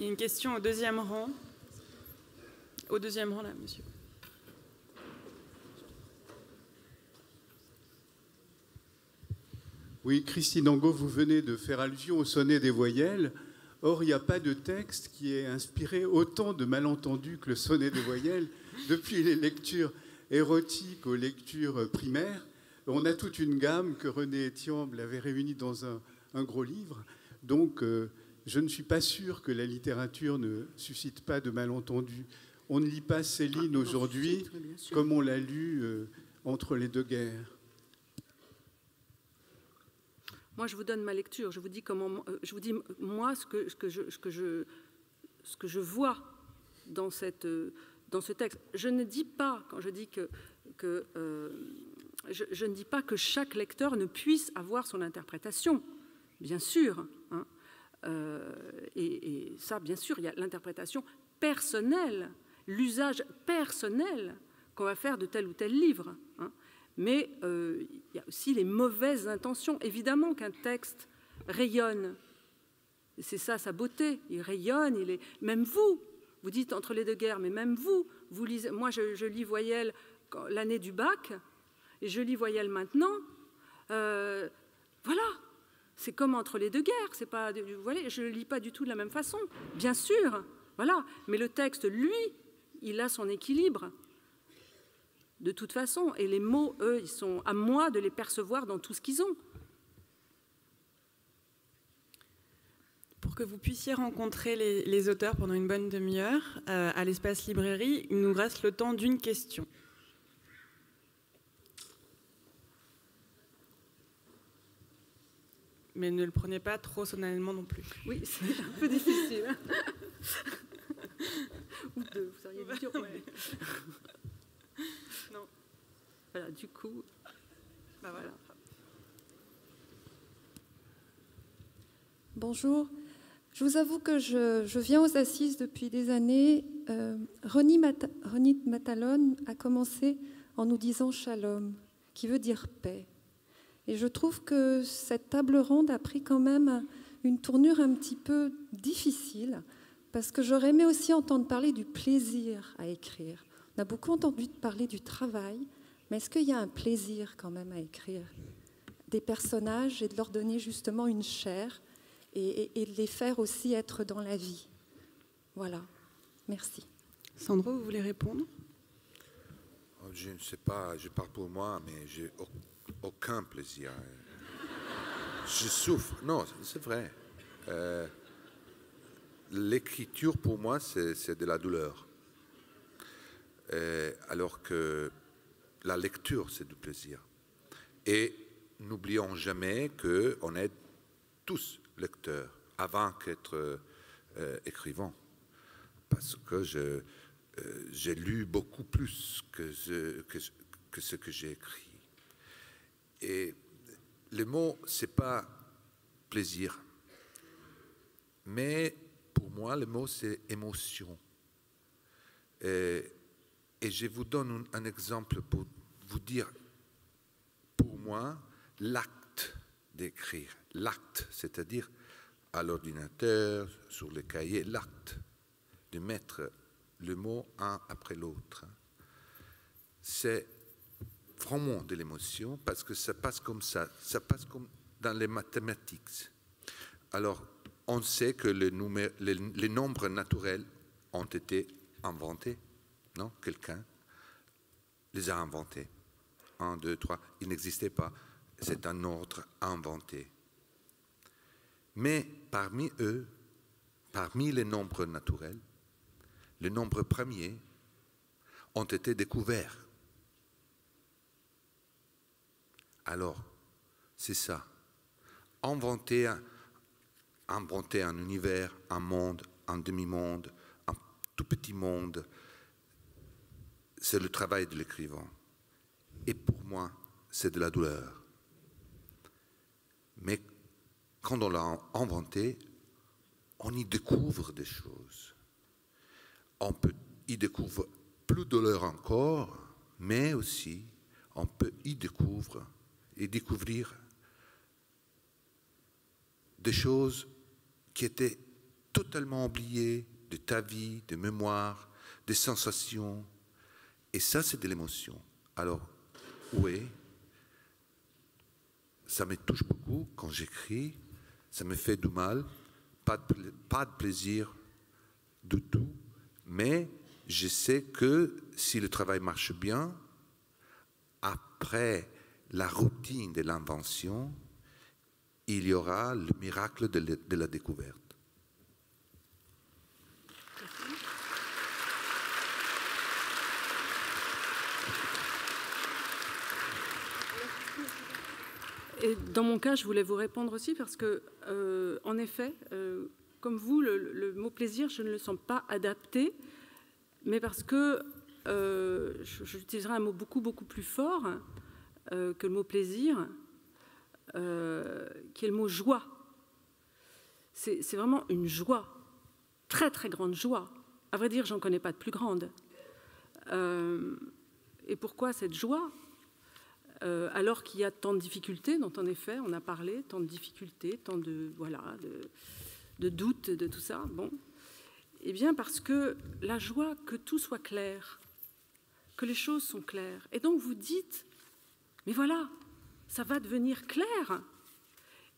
Une question au deuxième rang. Au deuxième rang, là, monsieur.
Oui, Christine Angot, vous venez de faire allusion au sonnet des voyelles. Or, il n'y a pas de texte qui ait inspiré autant de malentendus que le sonnet de voyelles, depuis les lectures érotiques aux lectures primaires. On a toute une gamme que René Etiamble avait réunie dans un, gros livre. Donc, euh, je ne suis pas sûr que la littérature ne suscite pas de malentendus. On ne lit pas Céline aujourd'hui comme on l'a lu euh, entre les deux guerres.
Moi, je vous donne ma lecture. Je vous dis comment. Euh, je vous dis moi ce que, je, vois euh, dans ce texte. Je ne dis pas quand je dis que, je, ne dis pas que chaque lecteur ne puisse avoir son interprétation. Bien sûr. Hein. et, ça, bien sûr, il y a l'interprétation personnelle l'usage personnel qu'on va faire de tel ou tel livre. Hein. Mais euh, il y a aussi les mauvaises intentions. Évidemment qu'un texte rayonne. C'est ça sa beauté. Il rayonne. Il est... Même vous, vous dites entre les deux guerres, mais même vous, vous lisez. Moi, je, lis Voyelle l'année du bac, et je lis Voyelle maintenant. Euh, voilà. C'est comme entre les deux guerres. C'est pas, vous je ne lis pas du tout de la même façon. Bien sûr. Voilà. Mais le texte, lui, il a son équilibre. De toute façon, et les mots, eux, ils sont à moi de les percevoir dans tout ce qu'ils ont.
Pour que vous puissiez rencontrer les, auteurs pendant une bonne demi-heure euh, à l'espace librairie, il nous reste le temps d'une question. Mais ne le prenez pas trop solennellement non plus.
Oui, c'est un peu difficile. Ou deux, vous seriez non. Voilà, du coup, bah voilà.
Bonjour. Je vous avoue que je, viens aux assises depuis des années. Euh, Ronnie, Matalon a commencé en nous disant shalom, qui veut dire paix. Et je trouve que cette table ronde a pris quand même une tournure un petit peu difficile parce que j'aurais aimé aussi entendre parler du plaisir à écrire. On a beaucoup entendu parler du travail, mais est-ce qu'il y a un plaisir quand même à écrire des personnages et de leur donner justement une chair et, de les faire aussi être dans la vie? Voilà, merci.
Sandro, vous voulez répondre?
Oh, Je ne sais pas, je parle pour moi, mais j'ai aucun plaisir. Je souffre. Non, c'est vrai. Euh, l'écriture, pour moi, c'est de la douleur. alors que la lecture, c'est du plaisir. Et n'oublions jamais qu'on est tous lecteurs avant qu'être euh, écrivain. Parce que euh, j'ai lu beaucoup plus que, que, ce que j'ai écrit. Et le mot, c'est pas plaisir, mais moi, le mot, c'est émotion. Et, je vous donne un, exemple pour vous dire, pour moi, l'acte d'écrire, l'acte, c'est-à-dire à, l'ordinateur, sur le cahier, l'acte de mettre le mot un après l'autre, c'est vraiment de l'émotion parce que ça passe comme ça, ça passe comme dans les mathématiques. Alors, on sait que les, nombres naturels ont été inventés, non? Quelqu'un les a inventés. Un, deux, trois. Ils n'existaient pas. C'est un ordre inventé. Mais parmi eux, parmi les nombres naturels, les nombres premiers ont été découverts. Alors, c'est ça. Inventer un, inventer un univers, un monde, un demi-monde, un tout petit monde. C'est le travail de l'écrivain. Et pour moi, c'est de la douleur. Mais quand on l'a inventé, on y découvre des choses. On peut y découvrir plus de douleur encore, mais aussi on peut y découvrir et découvrir des choses qui était totalement oublié de ta vie, de mémoire, des sensations. Et ça, c'est de l'émotion. Alors, oui, ça me touche beaucoup quand j'écris, ça me fait du mal pas de, pas de plaisir du tout, mais je sais que si le travail marche bien, après la routine de l'invention, il y aura le miracle de la découverte.
Et dans mon cas, je voulais vous répondre aussi parce que, euh, en effet, euh, comme vous, le, mot plaisir, je ne le sens pas adapté, mais parce que euh, j'utiliserai un mot beaucoup, beaucoup plus fort que le mot plaisir, qui est le mot joie. C'est vraiment une joie, très, très grande joie. À vrai dire, j'en connais pas de plus grande. et pourquoi cette joie? Euh, alors qu'il y a tant de difficultés, dont en effet on a parlé, tant de difficultés, tant de voilà, de, doutes, de tout ça. Bon, eh bien parce que la joie que tout soit clair, que les choses sont claires, et donc vous dites, mais voilà, ça va devenir clair,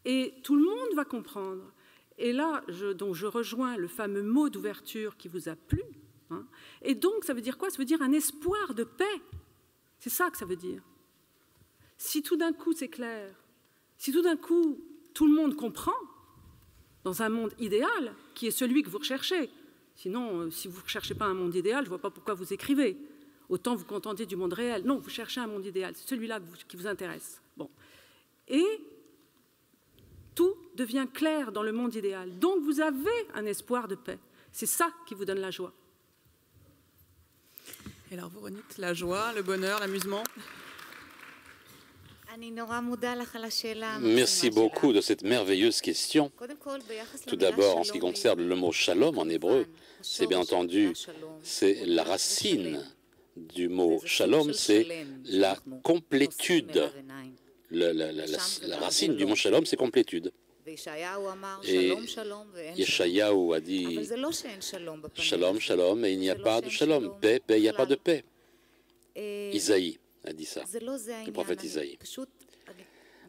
et tout le monde va comprendre. Et là, je, je rejoins le fameux mot d'ouverture qui vous a plu. Hein. et donc, ça veut dire quoi? Ça veut dire un espoir de paix. C'est ça que ça veut dire. Si tout d'un coup c'est clair, si tout d'un coup tout le monde comprend, dans un monde idéal, qui est celui que vous recherchez, sinon euh, si vous ne recherchez pas un monde idéal, je ne vois pas pourquoi vous écrivez. Autant vous contenter du monde réel. Non, vous cherchez un monde idéal, c'est celui-là qui vous intéresse. Bon. Et tout devient clair dans le monde idéal. Donc vous avez un espoir de paix. C'est ça qui vous donne la joie.
Et alors, vous la joie, le bonheur, l'amusement?
Merci beaucoup de cette merveilleuse question. Tout d'abord, en ce qui concerne le mot shalom en hébreu, c'est bien entendu, c'est la racine du mot shalom, c'est la complétude. La, racine du mot shalom, c'est complétude. Et Yeshayahu a dit Shalom, shalom, et il n'y a pas de shalom, paix, paix, il n'y a pas de paix. Isaïe a dit ça, le prophète Isaïe.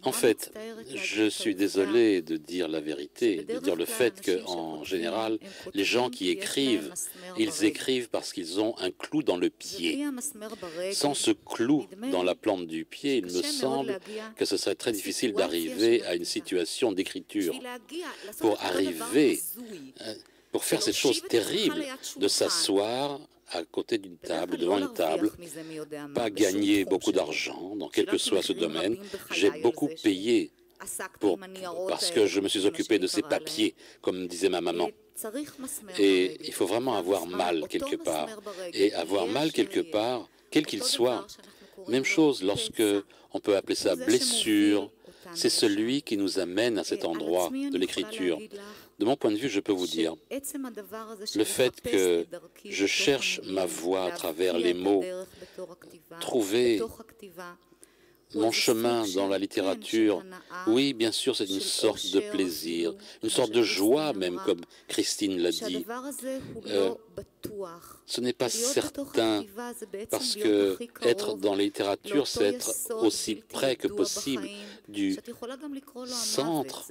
En fait, je suis désolé de dire la vérité, de dire le fait qu'en général, les gens qui écrivent, ils écrivent parce qu'ils ont un clou dans le pied. Sans ce clou dans la plante du pied, il me semble que ce serait très difficile d'arriver à une situation d'écriture. Pour arriver, hein, pour faire cette chose terrible de s'asseoir à côté d'une table, devant une table, pas gagner beaucoup d'argent dans quel que soit ce domaine. J'ai beaucoup payé pour, parce que je me suis occupé de ces papiers, comme disait ma maman. Et il faut vraiment avoir mal quelque part. Et avoir mal quelque part, quel qu'il soit, même chose lorsque on peut appeler ça blessure, c'est celui qui nous amène à cet endroit de l'écriture. De mon point de vue, je peux vous dire, le fait que je cherche ma voix à travers les mots, trouver mon chemin dans la littérature, oui, bien sûr, c'est une sorte de plaisir, une sorte de joie même, comme Christine l'a dit. Euh, ce n'est pas certain, parce que être dans la littérature, c'est être aussi près que possible du centre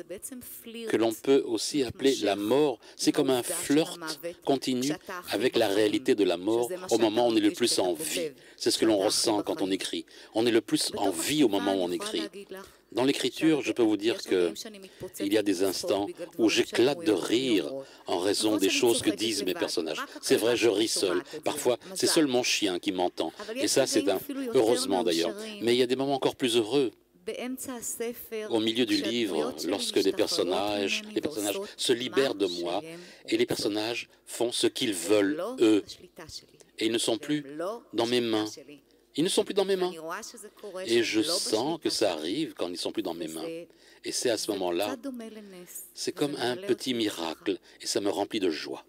que l'on peut aussi appeler la mort. C'est comme un flirt continu avec la réalité de la mort au moment où on est le plus en vie. C'est ce que l'on ressent quand on écrit. On est le plus en vie au moment où on écrit. Dans l'écriture, je peux vous dire qu'il y a des instants où j'éclate de rire en raison des choses que disent mes personnages. C'est vrai, je ris seul. Parfois, c'est seul mon chien qui m'entend. Et ça, c'est un... Heureusement d'ailleurs. Mais il y a des moments encore plus heureux. Au milieu du livre, lorsque les personnages, les personnages se libèrent de moi et les personnages font ce qu'ils veulent, eux, et ils ne sont plus dans mes mains. Ils ne sont plus dans mes mains. Et je sens que ça arrive quand ils ne sont plus dans mes mains. Et c'est à ce moment-là, c'est comme un petit miracle et ça me remplit de joie.